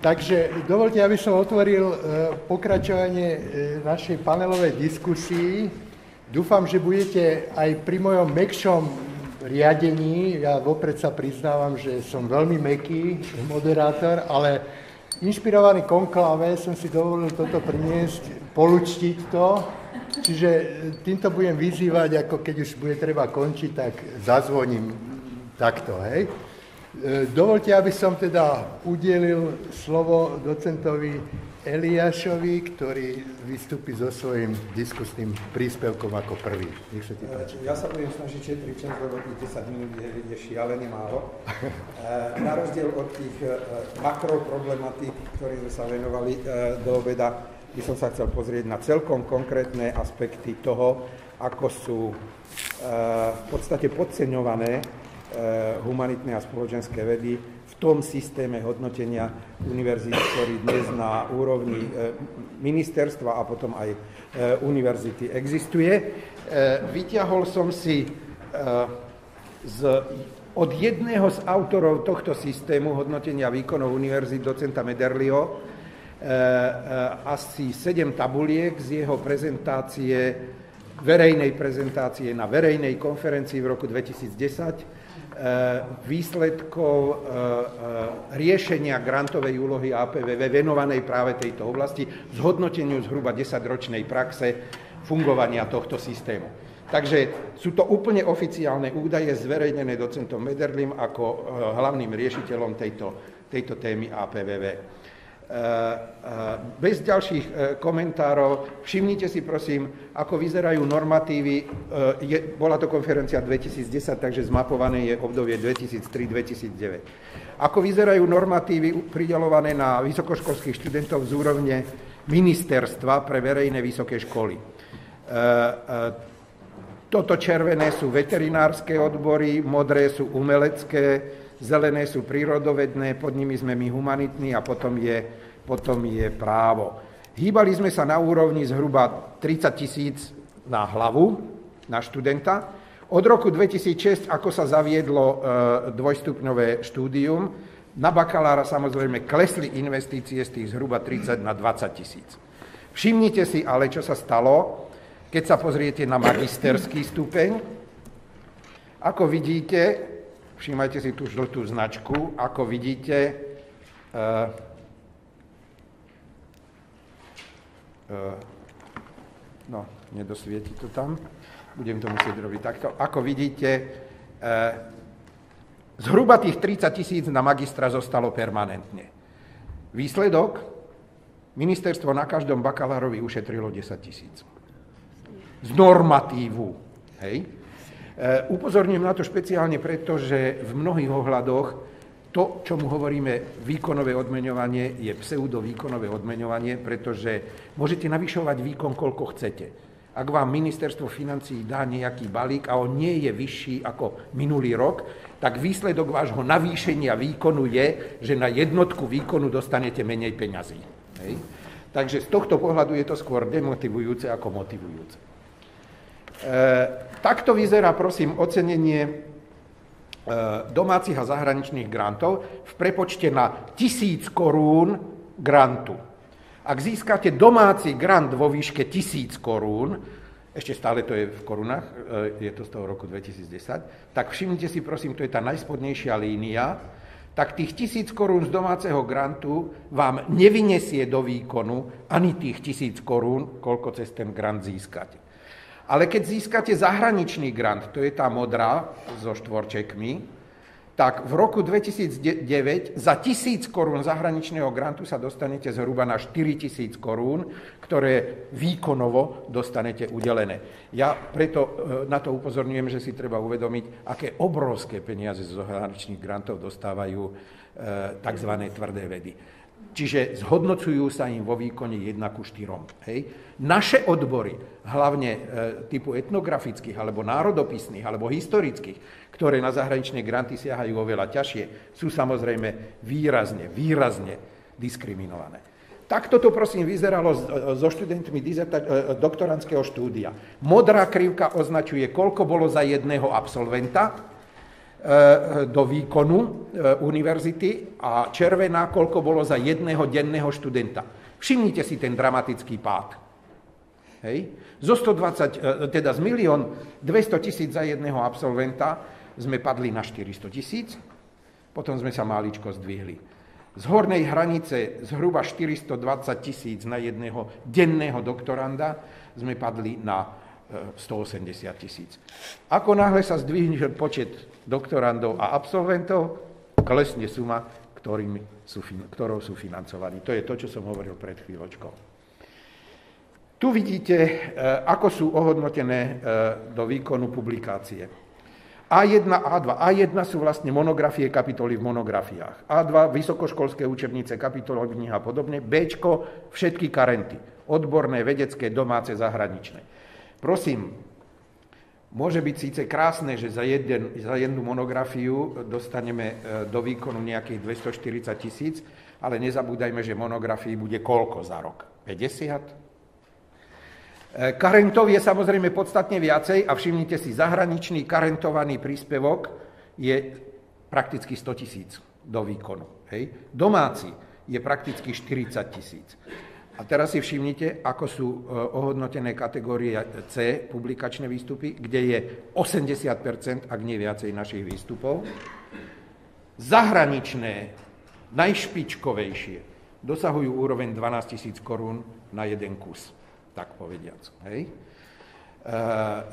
Takže dovolte, aby som otvoril e, pokračovanie e, našej panelovej diskusii. Dúfam, že budete aj pri mojom mekšom riadení, ja vopred sa priznávam, že som veľmi meký moderátor, ale inšpirovaný konklave som si dovolil toto priniesť, polučtiť to, čiže týmto budem vyzývať, ako keď už bude treba končiť, tak zazvoním takto, hej. E, dovolte, aby som teda udelil slovo docentovi Eliášovi, ktorý vystúpi so svojím diskusným príspevkom ako prvý. Nech sa ti e, páči. Ja sa budem snažiť šetriť čas, lebo tých 10 minút je, je šialený málo. E, na rozdiel od tých makroproblematík, ktorým sme sa venovali do obeda, by som sa chcel pozrieť na celkom konkrétne aspekty toho, ako sú v podstate podceňované humanitné a spoločenské vedy v tom systéme hodnotenia univerzít, ktorý dnes na úrovni eh, ministerstva a potom aj eh, univerzity existuje. Vyťahol som si z, od jedného z autorov tohto systému hodnotenia výkonov univerzít, docenta Mederlio, asi sedem tabuliek z jeho prezentácie, verejnej prezentácie na verejnej konferencii v roku 2010, Eh, výsledkov eh, eh, riešenia grantovej úlohy APVV venovanej práve tejto oblasti, zhodnoteniu zhruba 10-ročnej praxe fungovania tohto systému. Takže sú to úplne oficiálne údaje zverejnené docentom Mederlim ako hlavným riešiteľom tejto, tejto témy APVV. Eh, eh, bez ďalších eh, komentárov, všimnite si prosím, ako vyzerajú normatívy. Je, bola to konferencia 2010, takže zmapované je obdobie 2003-2009. Ako vyzerajú normatívy pridelované na vysokoškolských študentov z úrovne ministerstva pre verejné vysoké školy. Toto červené sú veterinárske odbory, modré sú umelecké, zelené sú prírodovedné, pod nimi sme my humanitní a potom je, potom je právo. Hýbali sme sa na úrovni zhruba 30 tisíc na hlavu, na študenta. Od roku 2006, ako sa zaviedlo e, dvojstupňové štúdium, na bakalára samozrejme klesli investície z tých zhruba 30 na 20 tisíc. Všimnite si ale, čo sa stalo, keď sa pozriete na magisterský stupeň. Ako vidíte, Všímajte si tú žltú značku. Ako vidíte, uh, uh, no, nedosvieti to tam. Budem to musieť robiť takto. Ako vidíte, uh, zhruba tých 30 tisíc na magistra zostalo permanentne. Výsledok? Ministerstvo na každom bakalárovi ušetrilo 10 tisíc. Z normatívu. Hej? Eh, upozorňujem na to špeciálne preto, že v mnohých ohľadoch to, čo mu hovoríme výkonové odmeňovanie, je pseudovýkonové odmeňovanie, pretože môžete navyšovať výkon, koľko chcete. Ak vám ministerstvo financí dá nejaký balík a on nie je vyšší ako minulý rok, tak výsledok vášho navýšenia výkonu je, že na jednotku výkonu dostanete menej peňazí. Hej? Takže z tohto pohľadu je to skôr demotivujúce ako motivujúce. E, Takto vyzerá, prosím, ocenenie e, domácich a zahraničných grantov v prepočte na tisíc korún grantu. Ak získate domáci grant vo výške tisíc korún, ešte stále to je v korunách, e, je to z toho roku 2010, tak všimnite si, prosím, to je tá najspodnejšia línia, tak tých tisíc korún z domáceho grantu vám nevynesie do výkonu ani tých tisíc korún, koľko cez ten grant získate. Ale keď získate zahraničný grant, to je tá modrá so štvorčekmi, tak v roku 2009 za tisíc korún zahraničného grantu sa dostanete zhruba na 4 tisíc korún, ktoré výkonovo dostanete udelené. Ja preto e, na to upozorňujem, že si treba uvedomiť, aké obrovské peniaze z zahraničných grantov dostávajú e, tzv. tvrdé vedy. Čiže zhodnocujú sa im vo výkone 1 ku 4. Hej. Naše odbory, hlavne e, typu etnografických, alebo národopisných, alebo historických, ktoré na zahraničné granty siahajú oveľa ťažšie, sú samozrejme výrazne, výrazne diskriminované. Takto to prosím vyzeralo so študentmi e, doktorandského štúdia. Modrá krivka označuje, koľko bolo za jedného absolventa, do výkonu univerzity a červená, koľko bolo za jedného denného študenta. Všimnite si ten dramatický pád. Hej. Zo 120, teda z milión 200 tisíc za jedného absolventa sme padli na 400 tisíc, potom sme sa máličko zdvihli. Z hornej hranice zhruba 420 tisíc na jedného denného doktoranda sme padli na 180 e, tisíc. Ako náhle sa zdvihne počet doktorandov a absolventov, klesne suma, ktorým sú, ktorou sú financovaní. To je to, čo som hovoril pred chvíľočkou. Tu vidíte, e, ako sú ohodnotené e, do výkonu publikácie. A1, A2. A1 sú vlastne monografie, kapitoly v monografiách. A2 vysokoškolské učebnice, kapitoly a podobne. B všetky karenty. Odborné, vedecké, domáce, zahraničné. Prosím, môže byť síce krásne, že za, jeden, za jednu monografiu dostaneme e, do výkonu nejakých 240 tisíc, ale nezabúdajme, že monografií bude koľko za rok? 50? E, karentov je samozrejme podstatne viacej a všimnite si, zahraničný karentovaný príspevok je prakticky 100 tisíc do výkonu. Hej. Domáci je prakticky 40 tisíc. A teraz si všimnite, ako sú e, ohodnotené kategórie C, publikačné výstupy, kde je 80%, ak nie viacej našich výstupov. Zahraničné, najšpičkovejšie, dosahujú úroveň 12 tisíc korún na jeden kus tak povediac. Hej. E,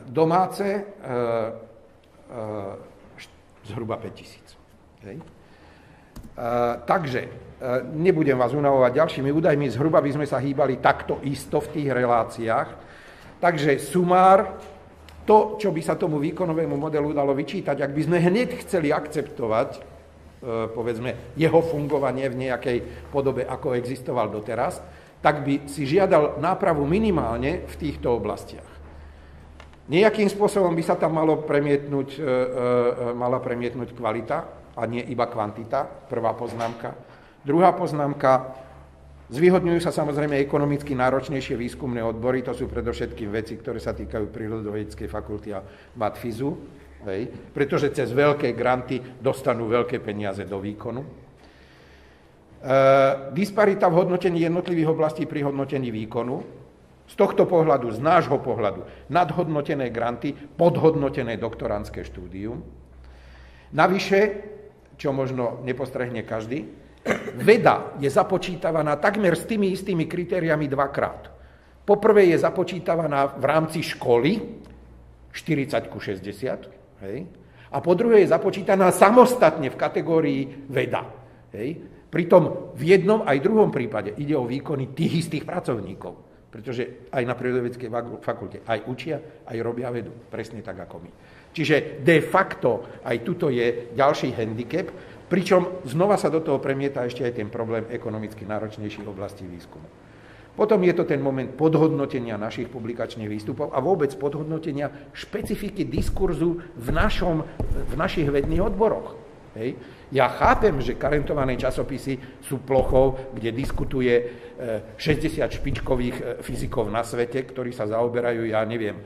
domáce e, e, zhruba 5000. Hej. Takže nebudem vás unavovať ďalšími údajmi, zhruba by sme sa hýbali takto isto v tých reláciách. Takže sumár, to, čo by sa tomu výkonovému modelu dalo vyčítať, ak by sme hneď chceli akceptovať, povedzme, jeho fungovanie v nejakej podobe, ako existoval doteraz, tak by si žiadal nápravu minimálne v týchto oblastiach. Nejakým spôsobom by sa tam malo premietnúť, e, e, mala premietnúť kvalita a nie iba kvantita, prvá poznámka. Druhá poznámka, zvýhodňujú sa samozrejme ekonomicky náročnejšie výskumné odbory, to sú predovšetkým veci, ktoré sa týkajú prírodovedeckej fakulty a matfizu, hej, pretože cez veľké granty dostanú veľké peniaze do výkonu. Eh, disparita v hodnotení jednotlivých oblastí pri hodnotení výkonu. Z tohto pohľadu, z nášho pohľadu, nadhodnotené granty, podhodnotené doktorantské štúdium. Navyše, čo možno nepostrehne každý, veda je započítavaná takmer s tými istými kritériami dvakrát. Poprvé je započítavaná v rámci školy 40 ku 60, hej? a po druhé je započítaná samostatne v kategórii veda. Hej? Pritom v jednom aj druhom prípade ide o výkony tých istých pracovníkov, pretože aj na prírodovedeckej fakulte aj učia, aj robia vedu, presne tak ako my. Čiže de facto aj tuto je ďalší handicap, pričom znova sa do toho premieta ešte aj ten problém ekonomicky náročnejších oblastí výskumu. Potom je to ten moment podhodnotenia našich publikačných výstupov a vôbec podhodnotenia špecifiky diskurzu v, našom, v našich vedných odboroch. Hej. Ja chápem, že karentované časopisy sú plochou, kde diskutuje 60 e, špičkových e, fyzikov na svete, ktorí sa zaoberajú, ja neviem, e,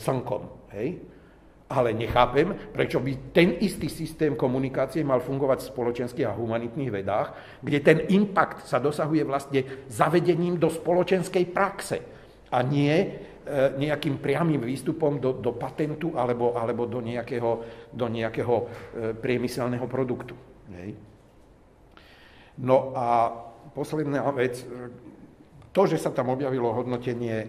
slnkom. Hej? Ale nechápem, prečo by ten istý systém komunikácie mal fungovať v spoločenských a humanitných vedách, kde ten impact sa dosahuje vlastne zavedením do spoločenskej praxe a nie E, nejakým priamým výstupom do, do patentu alebo, alebo do nejakého, do nejakého e, priemyselného produktu. Hej. No a posledná vec, to, že sa tam objavilo hodnotenie e,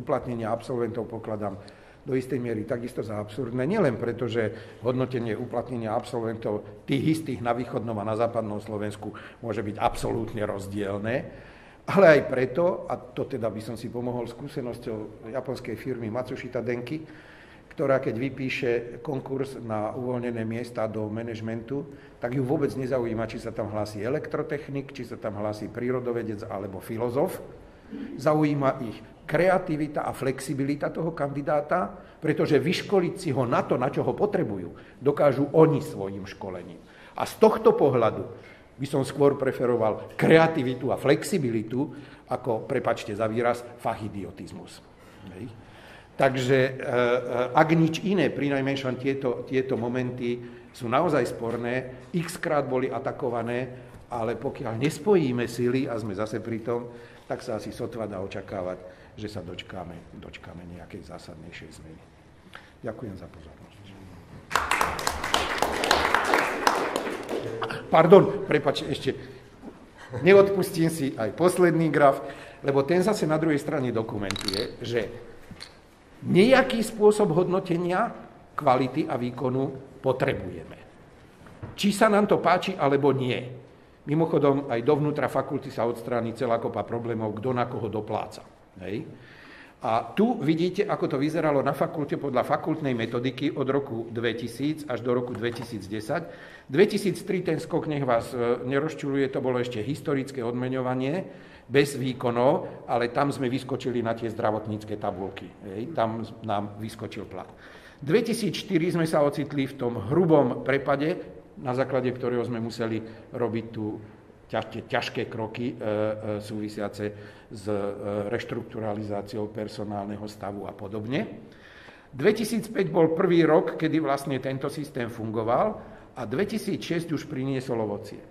uplatnenia absolventov, pokladám do istej miery takisto za absurdné, nielen preto, že hodnotenie uplatnenia absolventov tých istých na východnom a na západnom Slovensku môže byť absolútne rozdielne, ale aj preto, a to teda by som si pomohol skúsenosťou japonskej firmy Matsushita Denki, ktorá keď vypíše konkurs na uvoľnené miesta do manažmentu, tak ju vôbec nezaujíma, či sa tam hlási elektrotechnik, či sa tam hlási prírodovedec alebo filozof. Zaujíma ich kreativita a flexibilita toho kandidáta, pretože vyškoliť si ho na to, na čo ho potrebujú, dokážu oni svojim školením. A z tohto pohľadu by som skôr preferoval kreativitu a flexibilitu, ako, prepačte za výraz, fachidiotizmus. Hej. Takže e, e, ak nič iné, pri najmenšom tieto, tieto momenty sú naozaj sporné, x krát boli atakované, ale pokiaľ nespojíme sily a sme zase pri tom, tak sa asi sotva dá očakávať, že sa dočkáme, dočkáme nejakej zásadnejšej zmeny. Ďakujem za pozornosť. Pardon, prepač, ešte neodpustím si aj posledný graf, lebo ten zase na druhej strane dokumentuje, že nejaký spôsob hodnotenia kvality a výkonu potrebujeme. Či sa nám to páči, alebo nie. Mimochodom, aj dovnútra fakulty sa odstráni celá kopa problémov, kto na koho dopláca. Hej. A tu vidíte, ako to vyzeralo na fakulte podľa fakultnej metodiky od roku 2000 až do roku 2010. 2003 ten skok, nech vás e, nerozčuluje, to bolo ešte historické odmeňovanie bez výkonov, ale tam sme vyskočili na tie zdravotnícke tabulky. Hej, tam nám vyskočil plat. 2004 sme sa ocitli v tom hrubom prepade, na základe ktorého sme museli robiť tú ťažké, ťažké kroky e, e, súvisiace s e, reštrukturalizáciou personálneho stavu a podobne. 2005 bol prvý rok, kedy vlastne tento systém fungoval a 2006 už priniesol ovocie.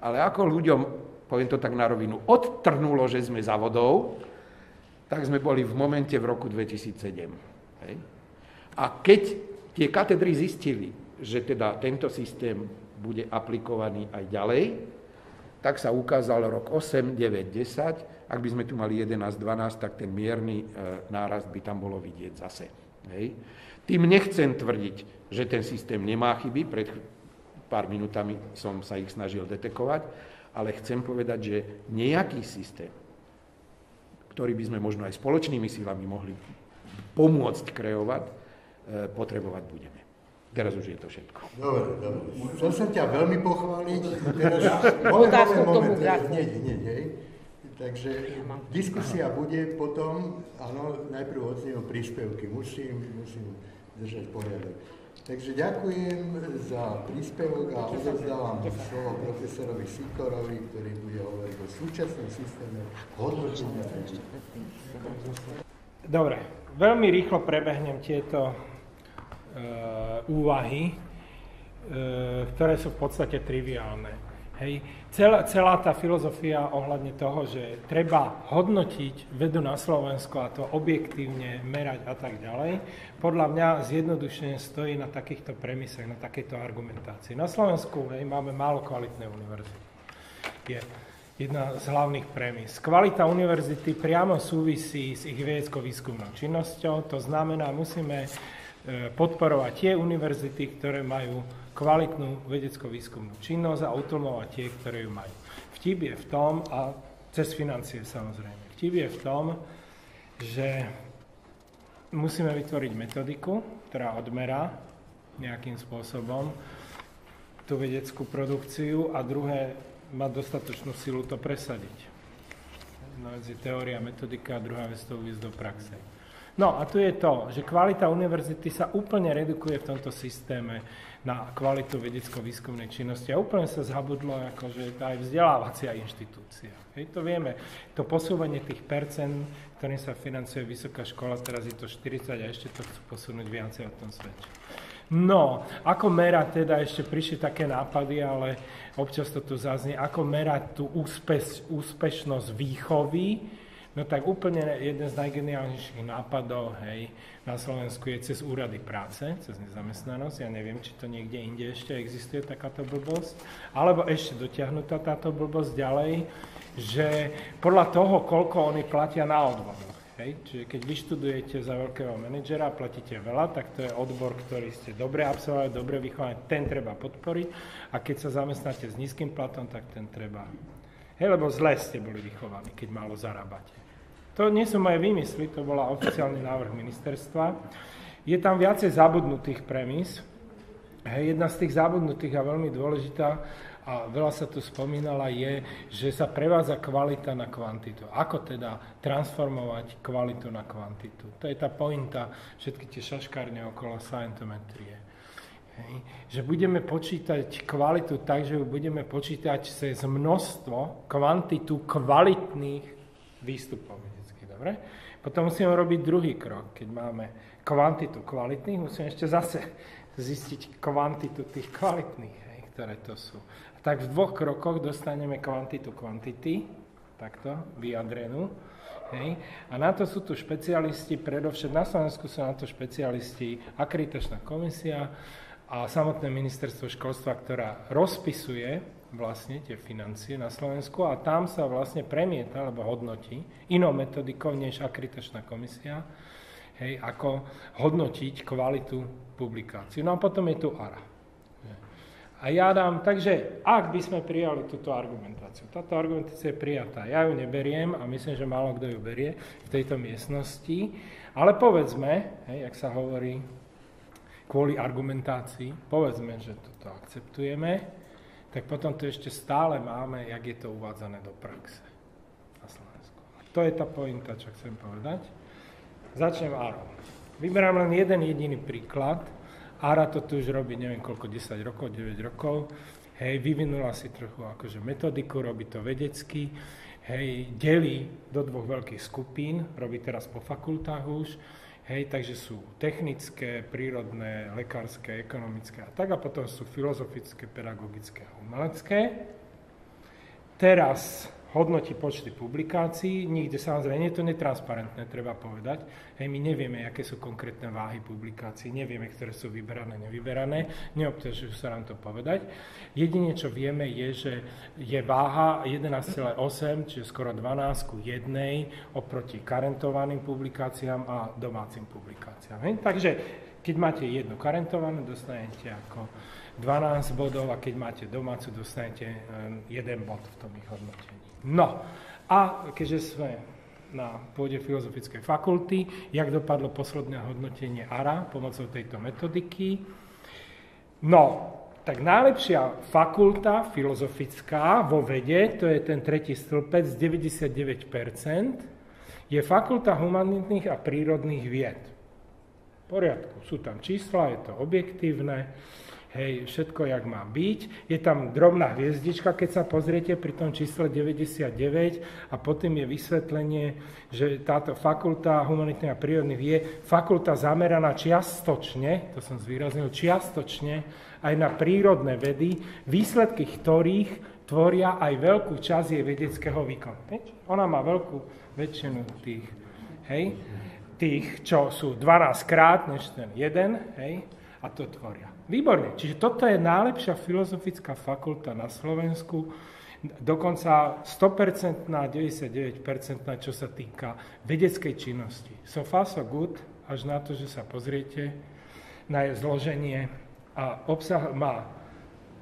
Ale ako ľuďom, poviem to tak na rovinu, odtrnulo, že sme za vodou, tak sme boli v momente v roku 2007. Hej. A keď tie katedry zistili, že teda tento systém bude aplikovaný aj ďalej, tak sa ukázal rok 8, 9, 10. Ak by sme tu mali 11, 12, tak ten mierny e, nárast by tam bolo vidieť zase. Hej. Tým nechcem tvrdiť, že ten systém nemá chyby, pred pár minútami som sa ich snažil detekovať, ale chcem povedať, že nejaký systém, ktorý by sme možno aj spoločnými silami mohli pomôcť kreovať, e, potrebovať budeme. Teraz už je to všetko. Dobre, dobre. Chcel som ťa veľmi pochváliť. Teraz moment, moment, moment, hneď, hej. Takže diskusia bude potom, áno, najprv odznejú príspevky. Musím, musím držať poriadok. Takže ďakujem za príspevok a odovzdávam slovo profesorovi Sikorovi, ktorý bude hovoriť o súčasnom systéme hodnotenia. Dobre, veľmi rýchlo prebehnem tieto úvahy, e, ktoré sú v podstate triviálne. Hej. Celá, celá tá filozofia ohľadne toho, že treba hodnotiť vedu na Slovensku a to objektívne merať a tak ďalej, podľa mňa zjednodušene stojí na takýchto premisách, na takejto argumentácii. Na Slovensku hej, máme málo kvalitné univerzity. Je jedna z hlavných premis. Kvalita univerzity priamo súvisí s ich vedeckou výskumnou činnosťou, to znamená, musíme podporovať tie univerzity, ktoré majú kvalitnú vedecko-výskumnú činnosť a utlmovať tie, ktoré ju majú. Vtip je v tom, a cez financie samozrejme, vtip je v tom, že musíme vytvoriť metodiku, ktorá odmerá nejakým spôsobom tú vedeckú produkciu a druhé má dostatočnú silu to presadiť. Jedna vec je teória, metodika a druhá vec to uviezť do praxe. No a tu je to, že kvalita univerzity sa úplne redukuje v tomto systéme na kvalitu vedecko-výskumnej činnosti a úplne sa zabudlo akože aj vzdelávacia inštitúcia. Hej, to vieme, to posúvanie tých percent, ktorým sa financuje vysoká škola, teraz je to 40 a ešte to chcú posunúť viacej o tom svedčí. No, ako merať, teda ešte prišli také nápady, ale občas to tu zaznie, ako merať tú úspeš, úspešnosť výchovy, No tak úplne jeden z najgeniálnejších nápadov hej, na Slovensku je cez úrady práce, cez nezamestnanosť. Ja neviem, či to niekde inde ešte existuje takáto blbosť. Alebo ešte dotiahnutá táto blbosť ďalej, že podľa toho, koľko oni platia na odvodoch. Hej? Čiže keď vyštudujete za veľkého manažera a platíte veľa, tak to je odbor, ktorý ste dobre absolvovali, dobre vychovali, ten treba podporiť. A keď sa zamestnáte s nízkym platom, tak ten treba Hej, lebo zle ste boli vychovaní, keď málo zarábate. To nie sú moje výmysly, to bola oficiálny návrh ministerstva. Je tam viacej zabudnutých premis. Jedna z tých zabudnutých a veľmi dôležitá, a veľa sa tu spomínala, je, že sa prevádza kvalita na kvantitu. Ako teda transformovať kvalitu na kvantitu? To je tá pointa, všetky tie šaškárne okolo scientometrie. Hej. Že budeme počítať kvalitu tak, že ju budeme počítať cez množstvo, kvantitu kvalitných výstupov. Dobre? Potom musíme robiť druhý krok. Keď máme kvantitu kvalitných, musíme ešte zase zistiť kvantitu tých kvalitných, hej, ktoré to sú. A tak v dvoch krokoch dostaneme kvantitu kvantity, takto, vyjadrenú. Hej. A na to sú tu špecialisti, predovšetkým na Slovensku sú na to špecialisti, akreditačná komisia a samotné ministerstvo školstva, ktorá rozpisuje vlastne tie financie na Slovensku a tam sa vlastne premieta alebo hodnotí inou metodikou než akreditačná komisia, hej, ako hodnotiť kvalitu publikácií. No a potom je tu ARA. A ja dám, takže ak by sme prijali túto argumentáciu, táto argumentácia je prijatá, ja ju neberiem a myslím, že málo kto ju berie v tejto miestnosti, ale povedzme, hej, jak sa hovorí, kvôli argumentácii, povedzme, že toto akceptujeme, tak potom tu ešte stále máme, jak je to uvádzané do praxe na Slovensku. To je tá pointa, čo chcem povedať. Začnem ARO. Vyberám len jeden jediný príklad, ARA to tu už robí neviem koľko, 10 rokov, 9 rokov. Hej, vyvinula si trochu akože metodiku, robí to vedecky, hej, delí do dvoch veľkých skupín, robí teraz po fakultách už, hej, takže sú technické, prírodné, lekárske, ekonomické a tak, a potom sú filozofické, pedagogické a umelecké. Teraz hodnotí počty publikácií, nikde samozrejme je to netransparentné, treba povedať. Hej, my nevieme, aké sú konkrétne váhy publikácií, nevieme, ktoré sú vyberané, nevyberané, neobťažujú sa nám to povedať. Jedine, čo vieme, je, že je váha 11,8, čiže skoro 12 ku 1 oproti karentovaným publikáciám a domácim publikáciám. Hej? Takže keď máte jednu karentovanú, dostanete ako 12 bodov a keď máte domácu, dostanete jeden bod v tom ich hodnotení. No a keďže sme na pôde Filozofickej fakulty, jak dopadlo posledné hodnotenie ARA pomocou tejto metodiky. No, tak najlepšia fakulta filozofická vo vede, to je ten tretí stĺpec, 99%, je fakulta humanitných a prírodných vied. V poriadku, sú tam čísla, je to objektívne hej, všetko, jak má byť. Je tam drobná hviezdička, keď sa pozriete pri tom čísle 99 a potom je vysvetlenie, že táto fakulta humanitných a prírodných je fakulta zameraná čiastočne, to som zvýraznil, čiastočne aj na prírodné vedy, výsledky ktorých tvoria aj veľkú časť jej vedeckého výkonu. Ona má veľkú väčšinu tých, hej, tých, čo sú 12 krát než ten jeden, hej, a to tvoria. Výborne. Čiže toto je najlepšia filozofická fakulta na Slovensku, dokonca 100% na 99% čo sa týka vedeckej činnosti. So far so good, až na to, že sa pozriete na jej zloženie a obsah má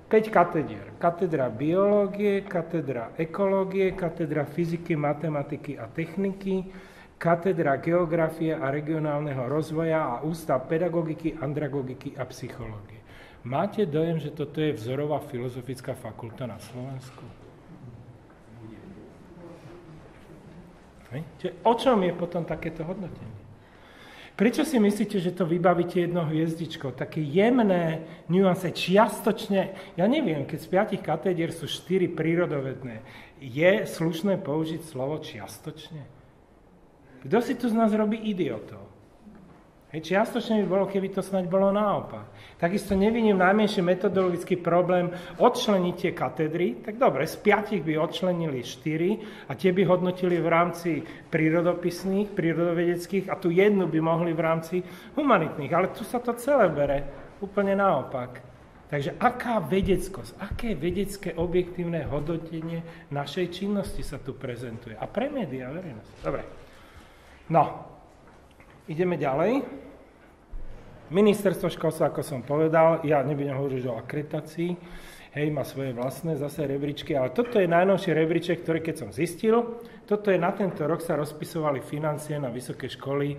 5 katedier. Katedra biológie, katedra ekológie, katedra fyziky, matematiky a techniky, katedra geografie a regionálneho rozvoja a ústav pedagogiky, andragogiky a psychológie. Máte dojem, že toto je vzorová filozofická fakulta na Slovensku? O čom je potom takéto hodnotenie? Prečo si myslíte, že to vybavíte jednou hviezdičkou? Také jemné nuance, čiastočne, ja neviem, keď z piatich katedier sú štyri prírodovedné, je slušné použiť slovo čiastočne? Kto si tu z nás robí idiotov? Hej, čiastočne by bolo, keby to snáď bolo naopak. Takisto nevidím najmenší metodologický problém odčleniť tie katedry, tak dobre, z piatich by odčlenili štyri a tie by hodnotili v rámci prírodopisných, prírodovedeckých a tu jednu by mohli v rámci humanitných. Ale tu sa to celé bere úplne naopak. Takže aká vedeckosť, aké vedecké objektívne hodnotenie našej činnosti sa tu prezentuje? A pre médiá verejnosť. Dobre. No, ideme ďalej. Ministerstvo školstva, ako som povedal, ja nebudem hovoriť o akreditácii, hej, má svoje vlastné zase rebríčky, ale toto je najnovší rebríček, ktorý keď som zistil, toto je na tento rok sa rozpisovali financie na vysoké školy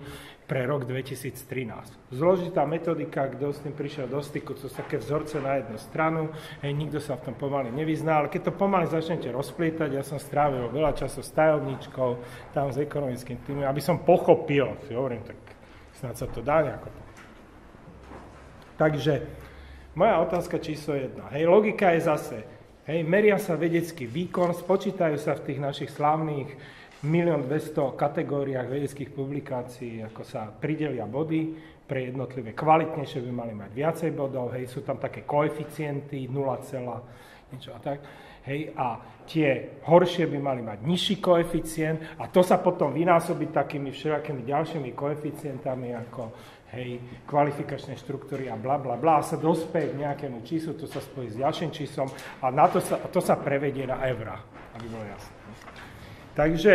pre rok 2013. Zložitá metodika, kto s tým prišiel do styku, to sú také vzorce na jednu stranu, hej, nikto sa v tom pomaly nevyzná, ale keď to pomaly začnete rozplietať, ja som strávil veľa času s tajomničkou, tam s ekonomickým týmom, aby som pochopil, si hovorím, tak snad sa to dá nejako Takže moja otázka číslo jedna. Hej, logika je zase, hej, meria sa vedecký výkon, spočítajú sa v tých našich slavných. 1 200 kategóriách vedeckých publikácií, ako sa pridelia body, pre jednotlivé kvalitnejšie by mali mať viacej bodov, hej, sú tam také koeficienty 0, niečo a tak, hej, a tie horšie by mali mať nižší koeficient a to sa potom vynásobí takými všelijakými ďalšími koeficientami ako hej, kvalifikačné štruktúry a bla bla bla. A sa dospeje k nejakému číslu, to sa spojí s ďalším číslom a, na to, sa, to sa prevedie na eurá, aby bolo jasné. Takže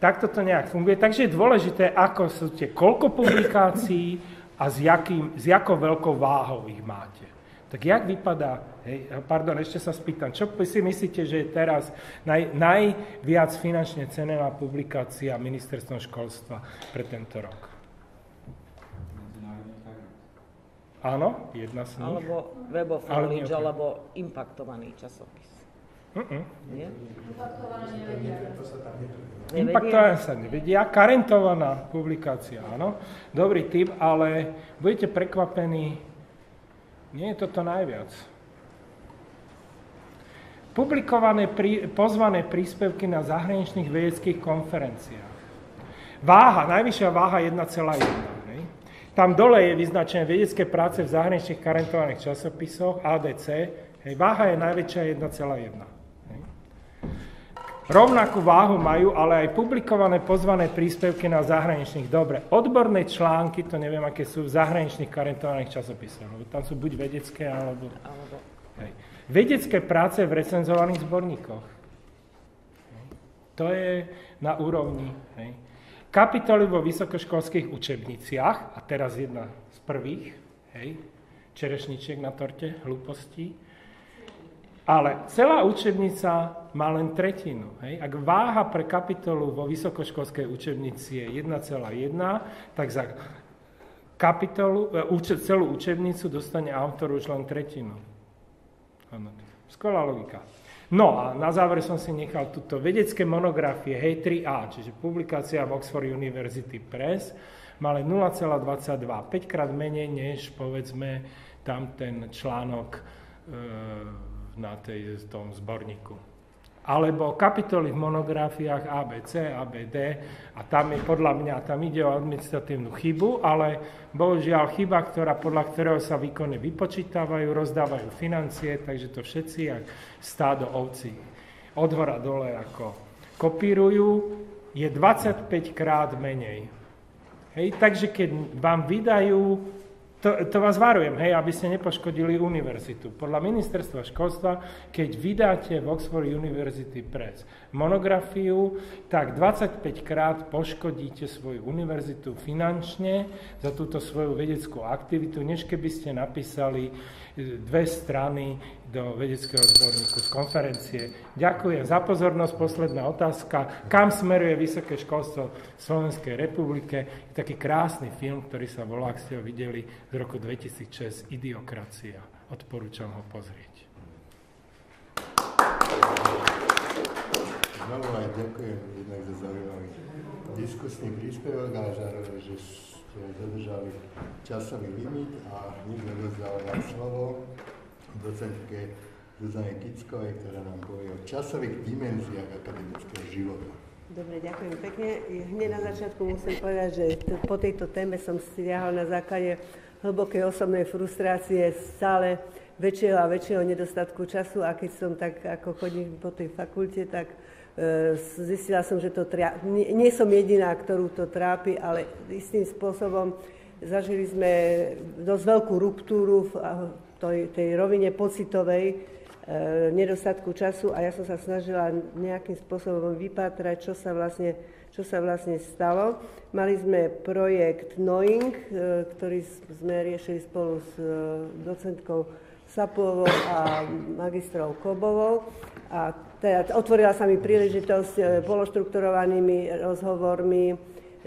takto to nejak funguje. Takže je dôležité, ako sú tie, koľko publikácií a s, jakým, s jakou veľkou váhou ich máte. Tak jak vypadá, hej, pardon, ešte sa spýtam, čo si myslíte, že je teraz naj, najviac finančne cenená publikácia ministerstvom školstva pre tento rok? Áno, jedna z nich. Alebo Web of Knowledge, alebo impaktovaný časopis. Uh-uh. Nie? Impaktovaná sa nevedia. Karentovaná publikácia, áno. Dobrý tip, ale budete prekvapení, nie je toto najviac. Publikované prí, pozvané príspevky na zahraničných vedeckých konferenciách. Váha, najvyššia váha 1,1. Tam dole je vyznačené vedecké práce v zahraničných karentovaných časopisoch ADC. Hej, váha je najväčšia 1,1. Rovnakú váhu majú ale aj publikované pozvané príspevky na zahraničných. Dobre, odborné články, to neviem, aké sú v zahraničných karentovaných časopisoch, lebo tam sú buď vedecké, alebo... Hej. Vedecké práce v recenzovaných zborníkoch. To je na úrovni. Hej. Kapitoly vo vysokoškolských učebniciach, a teraz jedna z prvých, hej, čerešničiek na torte, hlúpostí, ale celá učebnica má len tretinu. Hej? Ak váha pre kapitolu vo vysokoškolskej učebnici je 1,1, tak za kapitolu, e, celú učebnicu dostane autor už len tretinu. Skvelá logika. No a na záver som si nechal túto vedecké monografie, hej, 3A, čiže publikácia v Oxford University Press, má len 0,22, 5 krát menej než, povedzme, tam ten článok e, na tej, tom zborníku. Alebo kapitoly v monografiách ABC, ABD a tam je podľa mňa, tam ide o administratívnu chybu, ale bohužiaľ chyba, ktorá, podľa ktorého sa výkony vypočítavajú, rozdávajú financie, takže to všetci, jak stádo ovci od hora dole ako kopírujú, je 25 krát menej. Hej, takže keď vám vydajú to, to vás varujem, hej, aby ste nepoškodili univerzitu. Podľa ministerstva školstva, keď vydáte v Oxford University Press monografiu, tak 25 krát poškodíte svoju univerzitu finančne za túto svoju vedeckú aktivitu, než keby ste napísali dve strany do vedeckého zborníku z konferencie. Ďakujem za pozornosť. Posledná otázka. Kam smeruje vysoké školstvo v Slovenskej republike? Taký krásny film, ktorý sa volá, ak ste ho videli, z roku 2006, Idiokracia. Odporúčam ho pozrieť. Znovu aj ďakujem jednak za zaujímavý diskusný príspevok, ale zároveň, že ste dodržali časový limit a hneď odozdávam slovo docentke Zuzane Kickovej, ktorá nám povie o časových dimenziách akademického života. Dobre, ďakujem pekne. Hneď na začiatku musím povedať, že po tejto téme som stiahol na základe hlbokej osobnej frustrácie stále väčšieho a väčšieho nedostatku času a keď som tak ako chodím po tej fakulte, tak zistila som, že to tria... nie, nie som jediná, ktorú to trápi, ale istým spôsobom zažili sme dosť veľkú ruptúru v tej, tej rovine pocitovej, e, nedostatku času a ja som sa snažila nejakým spôsobom vypátrať, čo sa vlastne, čo sa vlastne stalo. Mali sme projekt Knowing, e, ktorý sme riešili spolu s e, docentkou Sapulovou a magistrou Kobovou a teda otvorila sa mi príležitosť e, pološtrukturovanými rozhovormi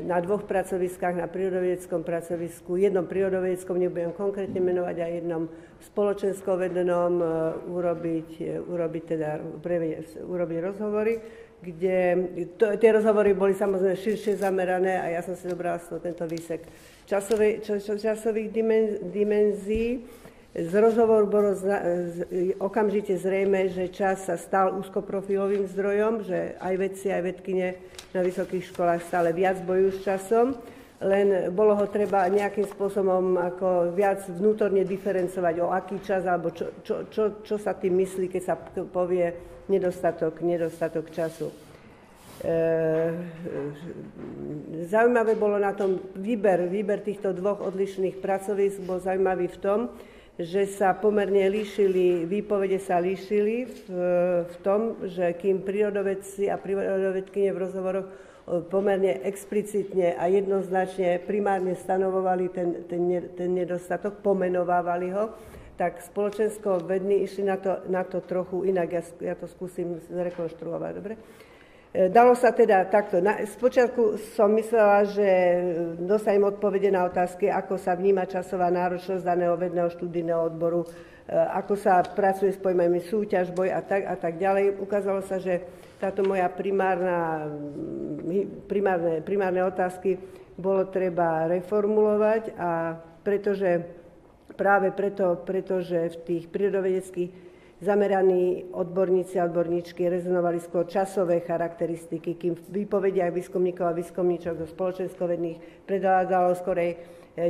na dvoch pracoviskách, na prírodovedeckom pracovisku, jednom prírodovedeckom, nebudem konkrétne menovať, a jednom spoločensko-vedenom e, urobiť, e, urobiť, teda, urobiť rozhovory, kde to, tie rozhovory boli samozrejme širšie zamerané a ja som si dobrala z toho tento výsek časových dimenzií Z rozhovoru bolo okamžite zrejme, že čas sa stal úzkoprofilovým zdrojom, že aj vedci, aj vedkine na vysokých školách stále viac bojujú s časom, len bolo ho treba nejakým spôsobom ako viac vnútorne diferencovať, o aký čas, alebo čo, čo, čo, čo sa tým myslí, keď sa povie nedostatok, nedostatok času. E, zaujímavé bolo na tom výber, výber týchto dvoch odlišných pracovísk bol zaujímavý v tom, že sa pomerne líšili, výpovede sa líšili v, v tom, že kým prírodovedci a prírodovedkyne v rozhovoroch e, pomerne explicitne a jednoznačne primárne stanovovali ten, ten, ten nedostatok, pomenovávali ho, tak spoločensko-vední išli na to, na to trochu inak. Ja, ja to skúsim zrekonštruovať, dobre? E, dalo sa teda takto. Na, spočiatku som myslela, že dostanem odpovede na otázky, ako sa vníma časová náročnosť daného vedného študijného odboru, e, ako sa pracuje s pojmami súťaž, boj a tak, a tak ďalej. Ukázalo sa, že táto moja primárna, primárne, primárne otázky bolo treba reformulovať a pretože, práve preto, pretože v tých prírodovedeckých zameraní odborníci a odborníčky rezonovali skôr časové charakteristiky, kým v výpovediach výskumníkov a výskumníčok zo spoločenskovedných predvádzalo skorej e,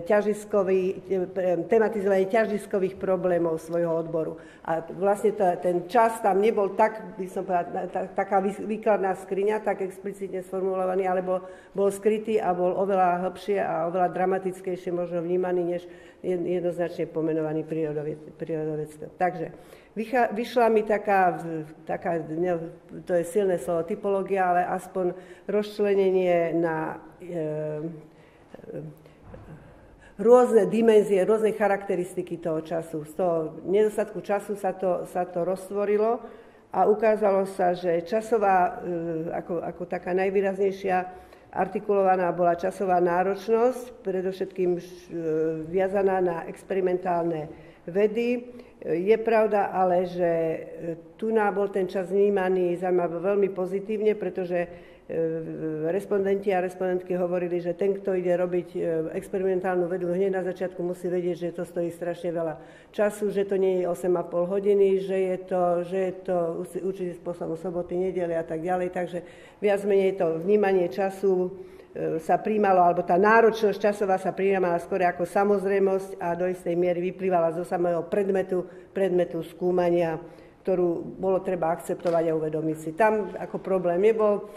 ťažiskový, e, tematizovanie ťažiskových problémov svojho odboru. A vlastne to, ten čas tam nebol tak, by som povedala, taká výkladná skriňa, tak explicitne sformulovaný, alebo bol skrytý a bol oveľa hlbšie a oveľa dramatickejšie možno vnímaný, než jednoznačne pomenovaný prírodovectvo. Takže Vyšla mi taká, taká, to je silné slovo, typológia, ale aspoň rozčlenenie na e, rôzne dimenzie, rôzne charakteristiky toho času. Z toho nedostatku času sa to, sa to roztvorilo a ukázalo sa, že časová, e, ako, ako taká najvýraznejšia artikulovaná bola časová náročnosť, predovšetkým e, viazaná na experimentálne vedy. Je pravda ale, že e, tu nám bol ten čas vnímaný zaujímavé veľmi pozitívne, pretože e, respondenti a respondentky hovorili, že ten, kto ide robiť e, experimentálnu vedu, hneď na začiatku musí vedieť, že to stojí strašne veľa času, že to nie je 8,5 hodiny, že je to, že je to určitým spôsobom soboty, nedele a tak ďalej. Takže viac menej to vnímanie času sa príjmalo, alebo tá náročnosť časová sa príjmala skôr ako samozrejmosť a do istej miery vyplývala zo samého predmetu, predmetu skúmania, ktorú bolo treba akceptovať a uvedomiť si. Tam ako problém nebol,